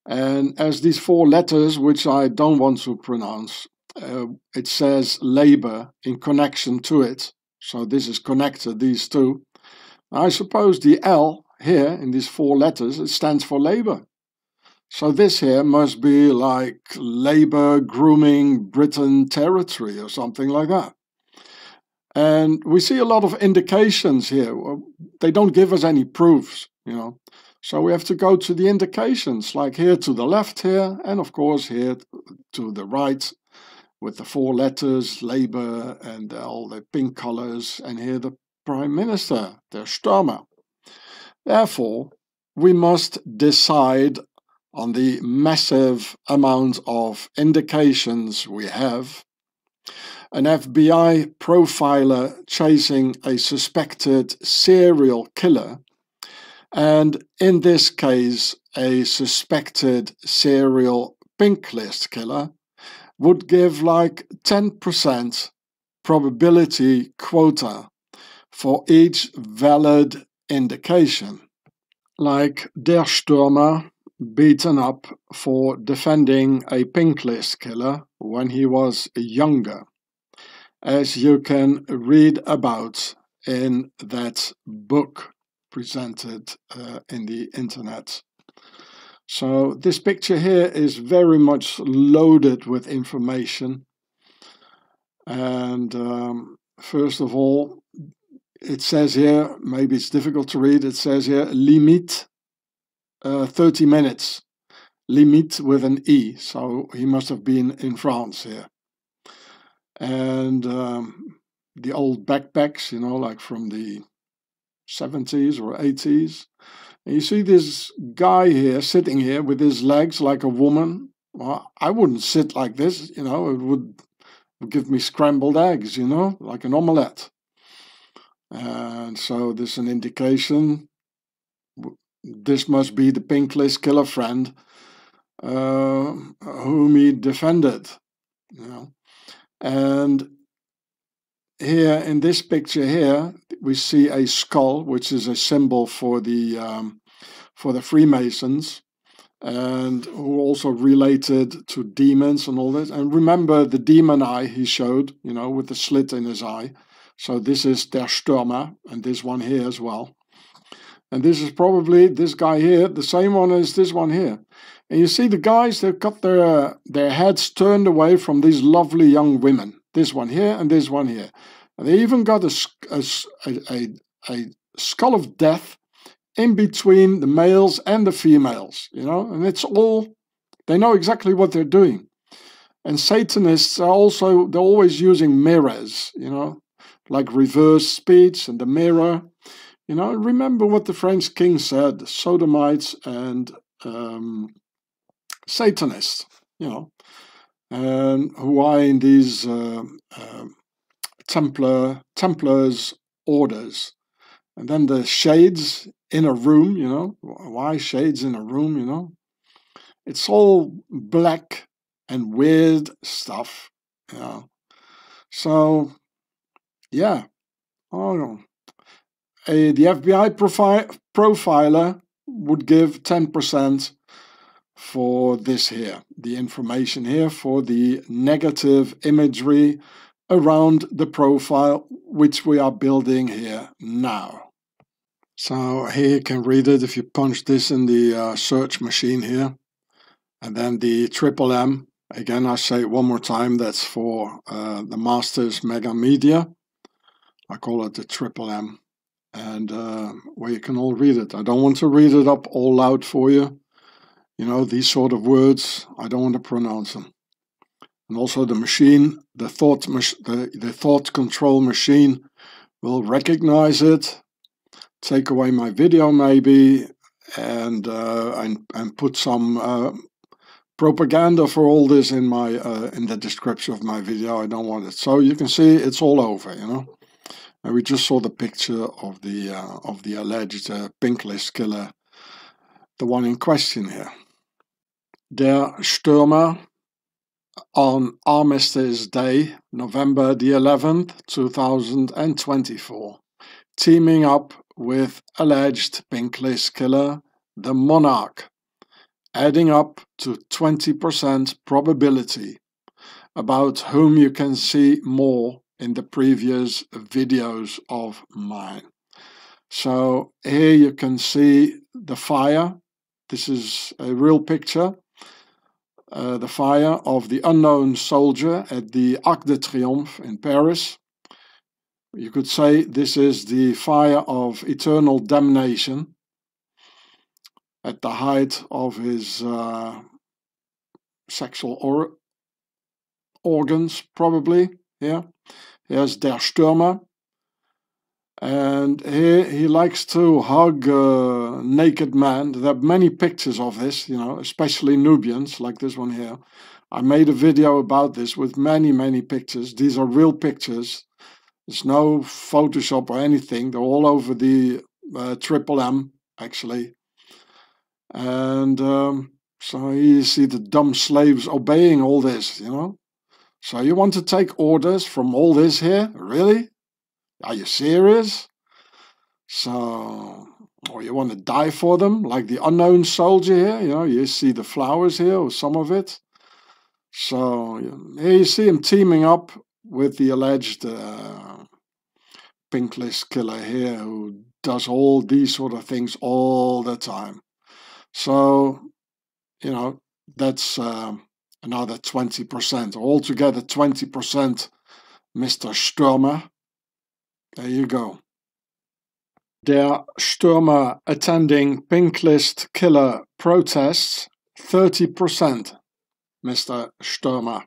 And as these four letters, which I don't want to pronounce, uh, it says labor in connection to it. So this is connected, these two. I suppose the L here in these four letters, it stands for labor. So this here must be like labor grooming Britain territory or something like that. And we see a lot of indications here. They don't give us any proofs, you know. So we have to go to the indications, like here to the left here, and of course here to the right with the four letters, Labour, and all the pink colors, and here the Prime Minister, der Stürmer. Therefore, we must decide on the massive amount of indications we have. An FBI profiler chasing a suspected serial killer and in this case, a suspected serial pink list killer would give like 10% probability quota for each valid indication. Like Der Stürmer beaten up for defending a pink list killer when he was younger, as you can read about in that book presented uh, in the internet. So this picture here is very much loaded with information. And um, first of all, it says here, maybe it's difficult to read, it says here, limit uh, 30 minutes. Limit with an E, so he must have been in France here. And um, the old backpacks, you know, like from the 70s or 80s. And you see this guy here sitting here with his legs like a woman. Well, I wouldn't sit like this, you know, it would, would give me scrambled eggs, you know, like an omelette. And so this is an indication this must be the pink list killer friend uh, whom he defended. You know. And here in this picture here, we see a skull, which is a symbol for the um, for the Freemasons, and who also related to demons and all this. And remember the demon eye he showed, you know, with the slit in his eye. So this is Der Stürmer, and this one here as well. And this is probably this guy here, the same one as this one here. And you see the guys, they've got their, their heads turned away from these lovely young women this one here and this one here. And they even got a, a, a, a skull of death in between the males and the females, you know, and it's all, they know exactly what they're doing. And Satanists are also, they're always using mirrors, you know, like reverse speech and the mirror. You know, remember what the French king said Sodomites and um, Satanists, you know and who are in these uh, uh, Templar Templars orders. And then the shades in a room, you know, why shades in a room, you know? It's all black and weird stuff, you know. So, yeah, oh, a, the FBI profi profiler would give 10% for this here, the information here for the negative imagery around the profile which we are building here now. So here you can read it if you punch this in the uh, search machine here. And then the triple M, again I say it one more time, that's for uh, the Masters Mega Media. I call it the triple M. And uh, where you can all read it. I don't want to read it up all loud for you you know, these sort of words, I don't want to pronounce them. And also the machine, the thought, the, the thought control machine will recognize it, take away my video maybe, and uh, and, and put some uh, propaganda for all this in my uh, in the description of my video. I don't want it. So you can see it's all over, you know. And we just saw the picture of the uh, of the alleged uh, pink list killer, the one in question here. Der Stürmer on Armistice Day, November the 11th, 2024, teaming up with alleged pink list killer, the Monarch, adding up to 20% probability, about whom you can see more in the previous videos of mine. So here you can see the fire. This is a real picture. Uh, the fire of the unknown soldier at the Arc de Triomphe in Paris. You could say this is the fire of eternal damnation at the height of his uh, sexual or organs, probably. Yeah. Here's Der Stürmer. And here he likes to hug naked men. There are many pictures of this, you know, especially Nubians, like this one here. I made a video about this with many, many pictures. These are real pictures. There's no Photoshop or anything. They're all over the uh, Triple M, actually. And um, so you see the dumb slaves obeying all this, you know. So you want to take orders from all this here? Really? Are you serious? So, or you want to die for them, like the unknown soldier here? You know, you see the flowers here, or some of it. So here you see him teaming up with the alleged uh, pink list killer here, who does all these sort of things all the time. So, you know, that's. Uh, another 20%, altogether 20%, Mr. Stürmer. There you go. Der Stürmer attending pink list killer protests, 30%, Mr. Stürmer.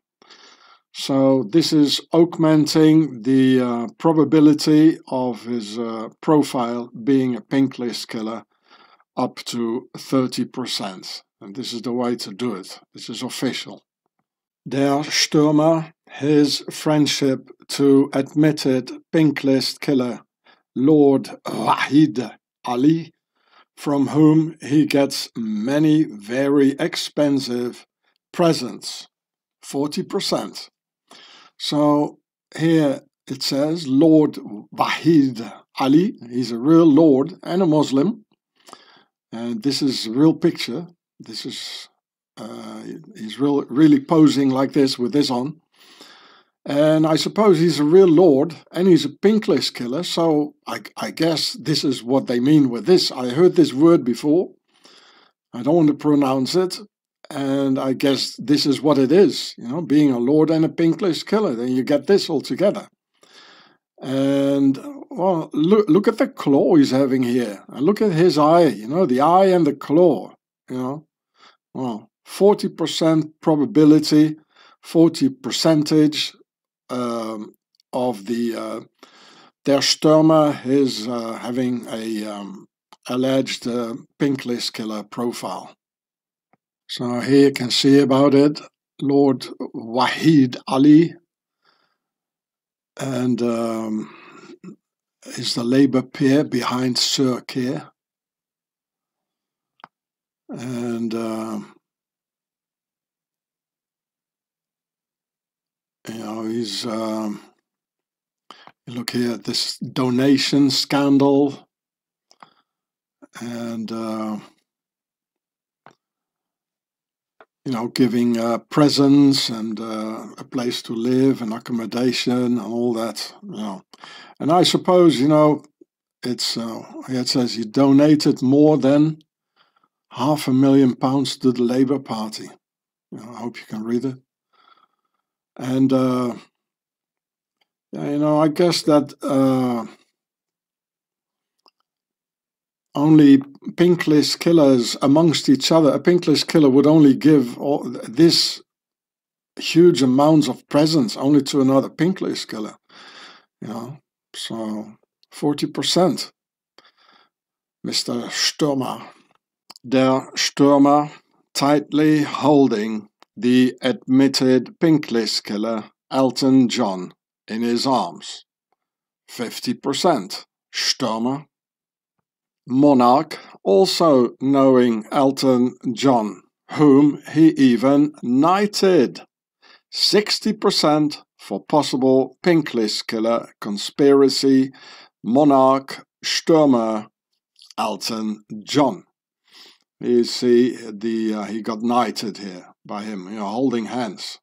So this is augmenting the uh, probability of his uh, profile being a pink list killer up to 30%. And this is the way to do it. This is official. Der Stürmer, his friendship to admitted pink list killer Lord Waheed Alli, from whom he gets many very expensive presents, 40%. So here it says Lord Waheed Alli, he's a real lord and a Muslim. And this is a real picture. This is uh, he's real, really posing like this with this on. And I suppose he's a real lord and he's a pink list killer. So I, I guess this is what they mean with this. I heard this word before. I don't want to pronounce it. And I guess this is what it is, you know, being a lord and a pink list killer. Then you get this all together. And well, look, look at the claw he's having here. And look at his eye, you know, the eye and the claw, you know. Well, 40% probability, 40 percentage um, of the uh, is uh, having a um, alleged uh, pink list killer profile. So here you can see about it, Lord Waheed Alli, and um, is the Labour peer behind Sir Keir. And uh, you know, he's um, look here at this donation scandal, and uh, you know, giving uh, presents and uh, a place to live and accommodation and all that. You know, and I suppose you know, it's uh, it says he donated more than half a million pounds to the Labour Party. You know, I hope you can read it. And, uh, you know, I guess that uh, only pink list killers amongst each other, a pink list killer would only give all, this huge amounts of presents only to another pink list killer. You know, so 40%. Mr. Stürmer. Der Stürmer tightly holding the admitted pink list killer Elton John in his arms. 50% Stürmer. Monarch also knowing Elton John whom he even knighted. 60% for possible pink list killer, conspiracy, monarch, Stürmer, Elton John. You see, the uh, he got knighted here by him, you know, holding hands.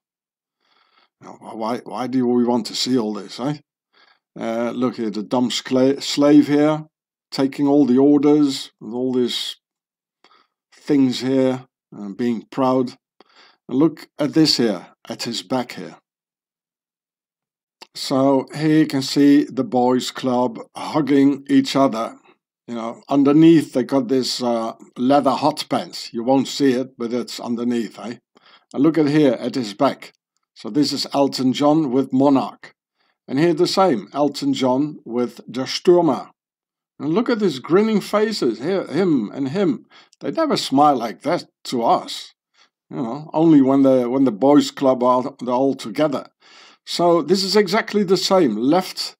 why, why do we want to see all this, eh? Uh, look at the dumb slave here, taking all the orders, with all these things here, and being proud. And look at this here, at his back here. So here you can see the boys club hugging each other. You know, underneath they got this uh, leather hot pants. You won't see it, but it's underneath, eh? And look at here at his back. So this is Elton John with Monarch. And here the same, Elton John with Der Stürmer. And look at these grinning faces, here, him and him. They never smile like that to us. You know, only when the when the boys club are they're all together. So this is exactly the same. Left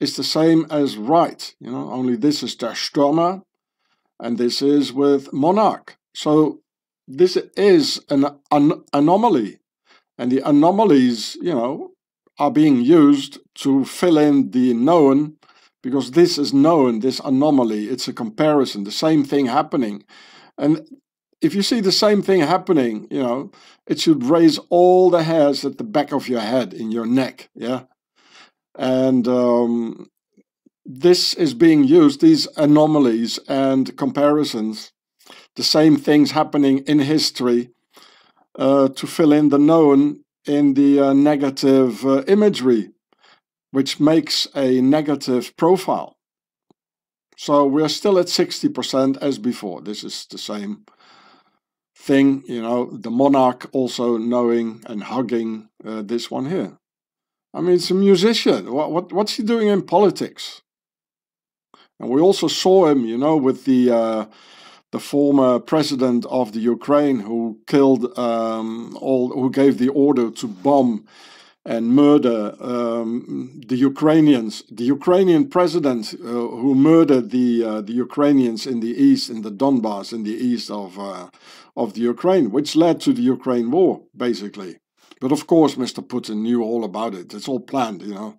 is the same as right. You know, only this is Der Stürmer, and this is with Monarch. So this is an, an anomaly, and the anomalies, you know, are being used to fill in the known because this is known, this anomaly, it's a comparison, the same thing happening. And if you see the same thing happening, you know, it should raise all the hairs at the back of your head, in your neck, yeah? And um, this is being used, these anomalies and comparisons, the same things happening in history uh, to fill in the known in the uh, negative uh, imagery, which makes a negative profile. So we're still at 60% as before. This is the same thing, you know, the monarch also knowing and hugging uh, this one here. I mean, it's a musician. What, what, what's he doing in politics? And we also saw him, you know, with the uh, the former president of the Ukraine who killed um, all, who gave the order to bomb and murder um, the Ukrainians. The Ukrainian president uh, who murdered the uh, the Ukrainians in the east, in the Donbass, in the east of uh, of the Ukraine, which led to the Ukraine war, basically. But of course, Mr. Putin knew all about it. It's all planned, you know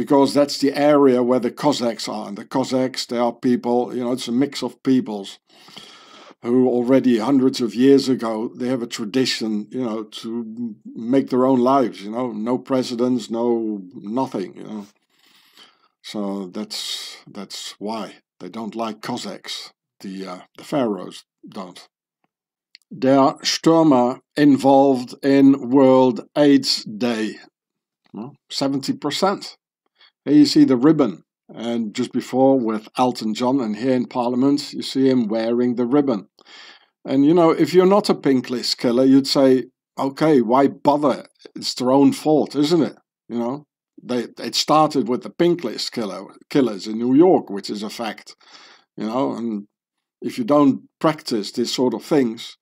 because that's the area where the Cossacks are. And the Cossacks, they are people, you know, it's a mix of peoples who already hundreds of years ago, they have a tradition, you know, to make their own lives, you know, no presidents, no nothing, you know. So that's that's why they don't like Cossacks. The uh, the pharaohs don't. Der Stürmer involved in World AIDS Day. Seventy percent. Here you see the ribbon. And just before with Elton John, and here in Parliament, you see him wearing the ribbon. And you know, if you're not a pink list killer, you'd say, okay, why bother? It's their own fault, isn't it? You know, they it started with the pink list killer killers in New York, which is a fact. You know, and if you don't practice these sort of things,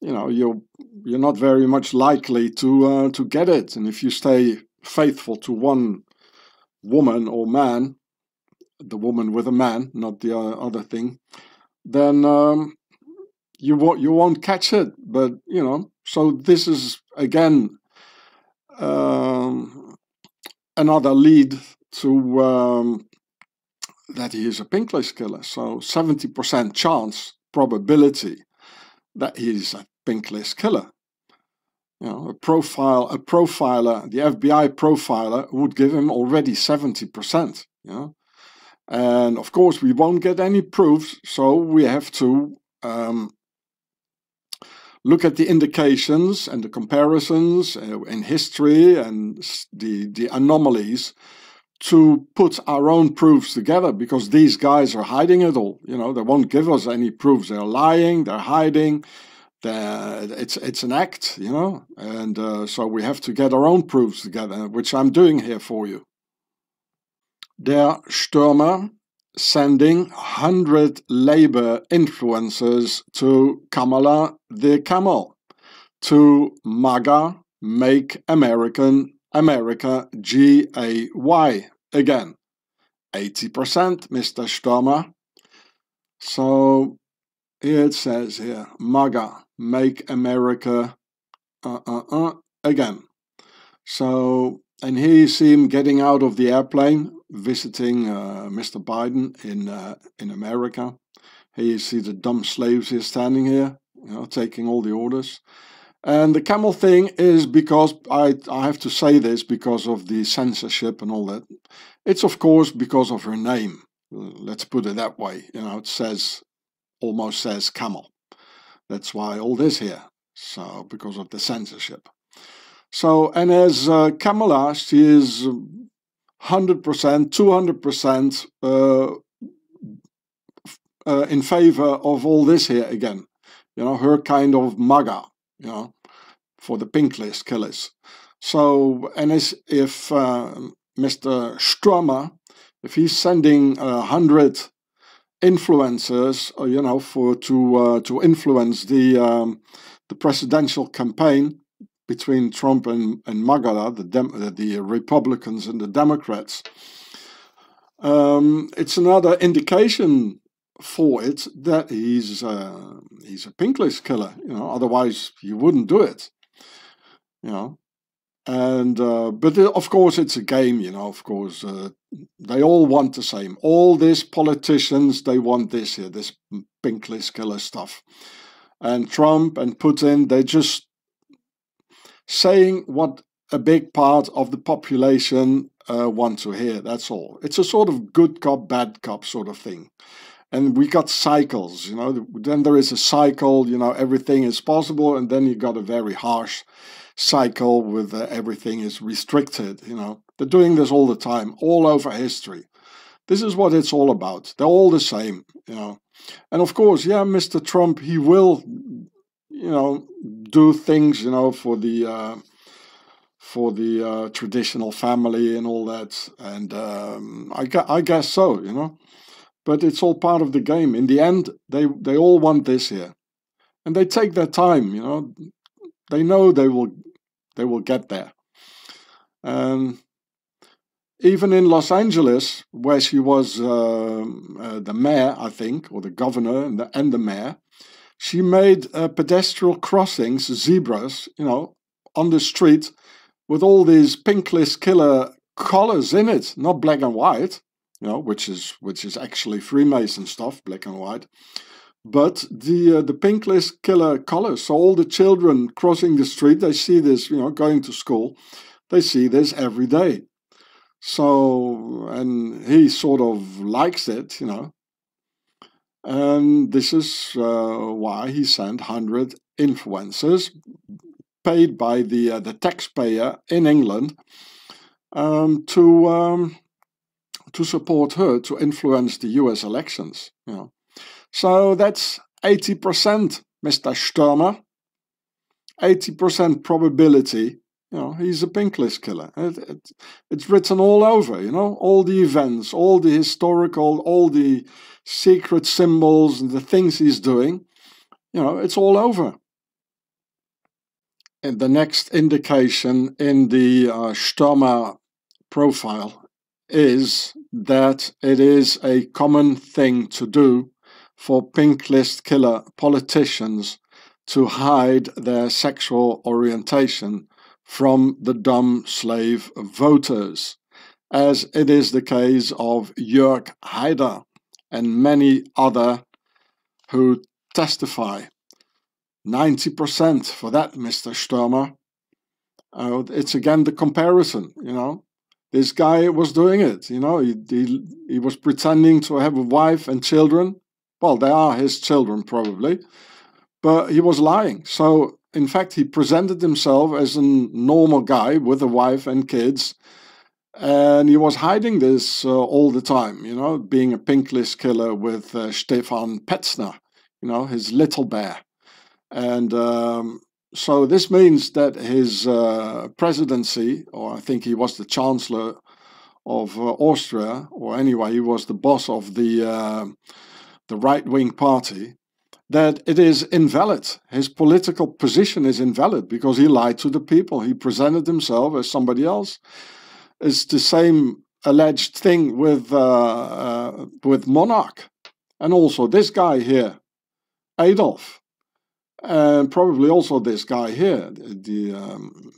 you know, you're you're not very much likely to uh, to get it. And if you stay faithful to one woman or man, the woman with a man, not the other thing, then um, you won't you won't catch it. But you know, so this is again um, another lead to um, that he is a pink list killer. So seventy percent chance probability that he's a pink list killer. You know, a profile, a profiler, the FBI profiler would give him already 70%. You know? And of course, we won't get any proofs, so we have to um, look at the indications and the comparisons uh, in history and the, the anomalies to put our own proofs together because these guys are hiding it all. You know, they won't give us any proofs. They're lying, they're hiding, it's it's an act, you know, and uh, so we have to get our own proofs together, which I'm doing here for you. Der Stürmer sending 100 labor influencers to Kamala the Camel, to MAGA, Make American America G-A-Y again. 80%, Mr. Stürmer. So it says here, MAGA, Make America uh, uh, uh, again. So, and here you see him getting out of the airplane, visiting uh, Mr. Biden in uh, in America. Here you see the dumb slaves here standing here, you know, taking all the orders. And the camel thing is because I, I have to say this because of the censorship and all that. It's of course because of her name. Let's put it that way. You know, it says almost says camel. That's why all this here. So because of the censorship. So and as uh, Kamala, she is 100%, 200% uh, uh, in favor of all this here again. You know, her kind of MAGA, you know, for the pink list killers. So, and as if uh, Mr. Sturmer, if he's sending a hundred influencers, uh, you know, for to uh, to influence the um, the presidential campaign between Trump and and MAGA, the Dem- the Republicans and the Democrats, um, it's another indication for it that he's uh, he's a pink list killer. You know, otherwise you wouldn't do it. You know, and uh, but of course it's a game. You know, of course uh, they all want the same. All these politicians they want this here, this pink list killer stuff, and Trump and Putin they're just saying what a big part of the population uh, want to hear. That's all. It's a sort of good cop, bad cop sort of thing and we got cycles you know then there is a cycle you know everything is possible and then you got a very harsh cycle with uh, everything is restricted you know they're doing this all the time all over history this is what it's all about they're all the same you know and of course yeah mr trump he will you know do things you know for the uh, for the uh, traditional family and all that and um, I, I guess so you know but it's all part of the game. In the end, they they all want this here, and they take their time. You know, they know they will they will get there. And even in Los Angeles, where she was uh, uh, the mayor, I think, or the governor and the, and the mayor, she made uh, pedestrian crossings, zebras, you know, on the street with all these pinkless killer colors in it, not black and white you know, which is which is actually Freemason stuff, black and white. But the uh, the pink list killer colors. So all the children crossing the street, they see this, you know, going to school, they see this every day. So and he sort of likes it, you know. And this is uh, why he sent hundred influencers paid by the uh, the taxpayer in England um, to um, to support her to influence the US elections. You know. So that's 80%, Mr. Sturmer. 80% probability, you know, he's a pink list killer. It, it, it's written all over, you know, all the events, all the historical, all the secret symbols and the things he's doing, you know, it's all over. And the next indication in the uh, Sturmer profile is that it is a common thing to do for pink list killer politicians to hide their sexual orientation from the dumb slave voters, as it is the case of Jörg Haider and many other who testify. 90% for that, Mr. Sturmer. Uh, it's again the comparison, you know this guy was doing it. You know, he, he, he was pretending to have a wife and children. Well, they are his children, probably, but he was lying. So, in fact, he presented himself as a normal guy with a wife and kids, and he was hiding this uh, all the time. You know, being a pink list killer with uh, Stefan Petzner. You know, his little bear, and um, so this means that his uh, presidency, or I think he was the chancellor of uh, Austria, or anyway, he was the boss of the uh, the right wing party, that it is invalid. His political position is invalid because he lied to the people. He presented himself as somebody else. It's the same alleged thing with uh, uh, with Monarch, and also this guy here Adolf. And probably also this guy here. The, um,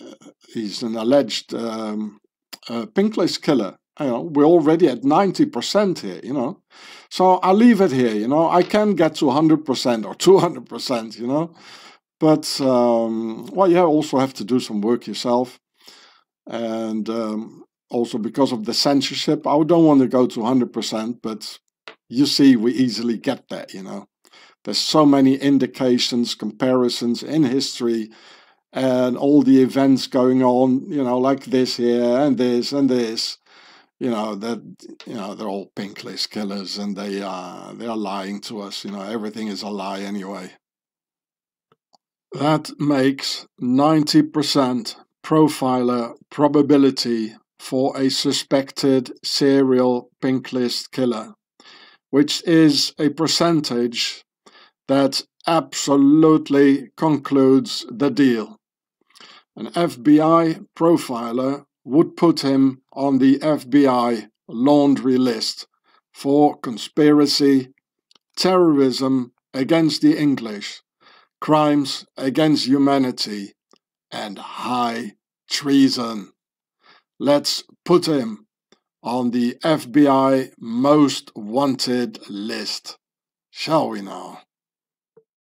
uh, he's an alleged um, uh, pink list killer. You know, we're already at 90% here, you know. So I'll leave it here, you know. I can get to 100% or 200%, you know. But, um, well, you also have to do some work yourself. And um, also because of the censorship, I don't want to go to 100%, but you see, we easily get that, you know. There's so many indications, comparisons in history, and all the events going on, you know, like this here and this and this. You know that you know they're all pink list killers, and they are they are lying to us. You know everything is a lie anyway. That makes ninety percent profiler probability for a suspected serial pink list killer, which is a percentage that absolutely concludes the deal. An FBI profiler would put him on the FBI laundry list for conspiracy, terrorism against the English, crimes against humanity, and high treason. Let's put him on the FBI most wanted list, shall we now?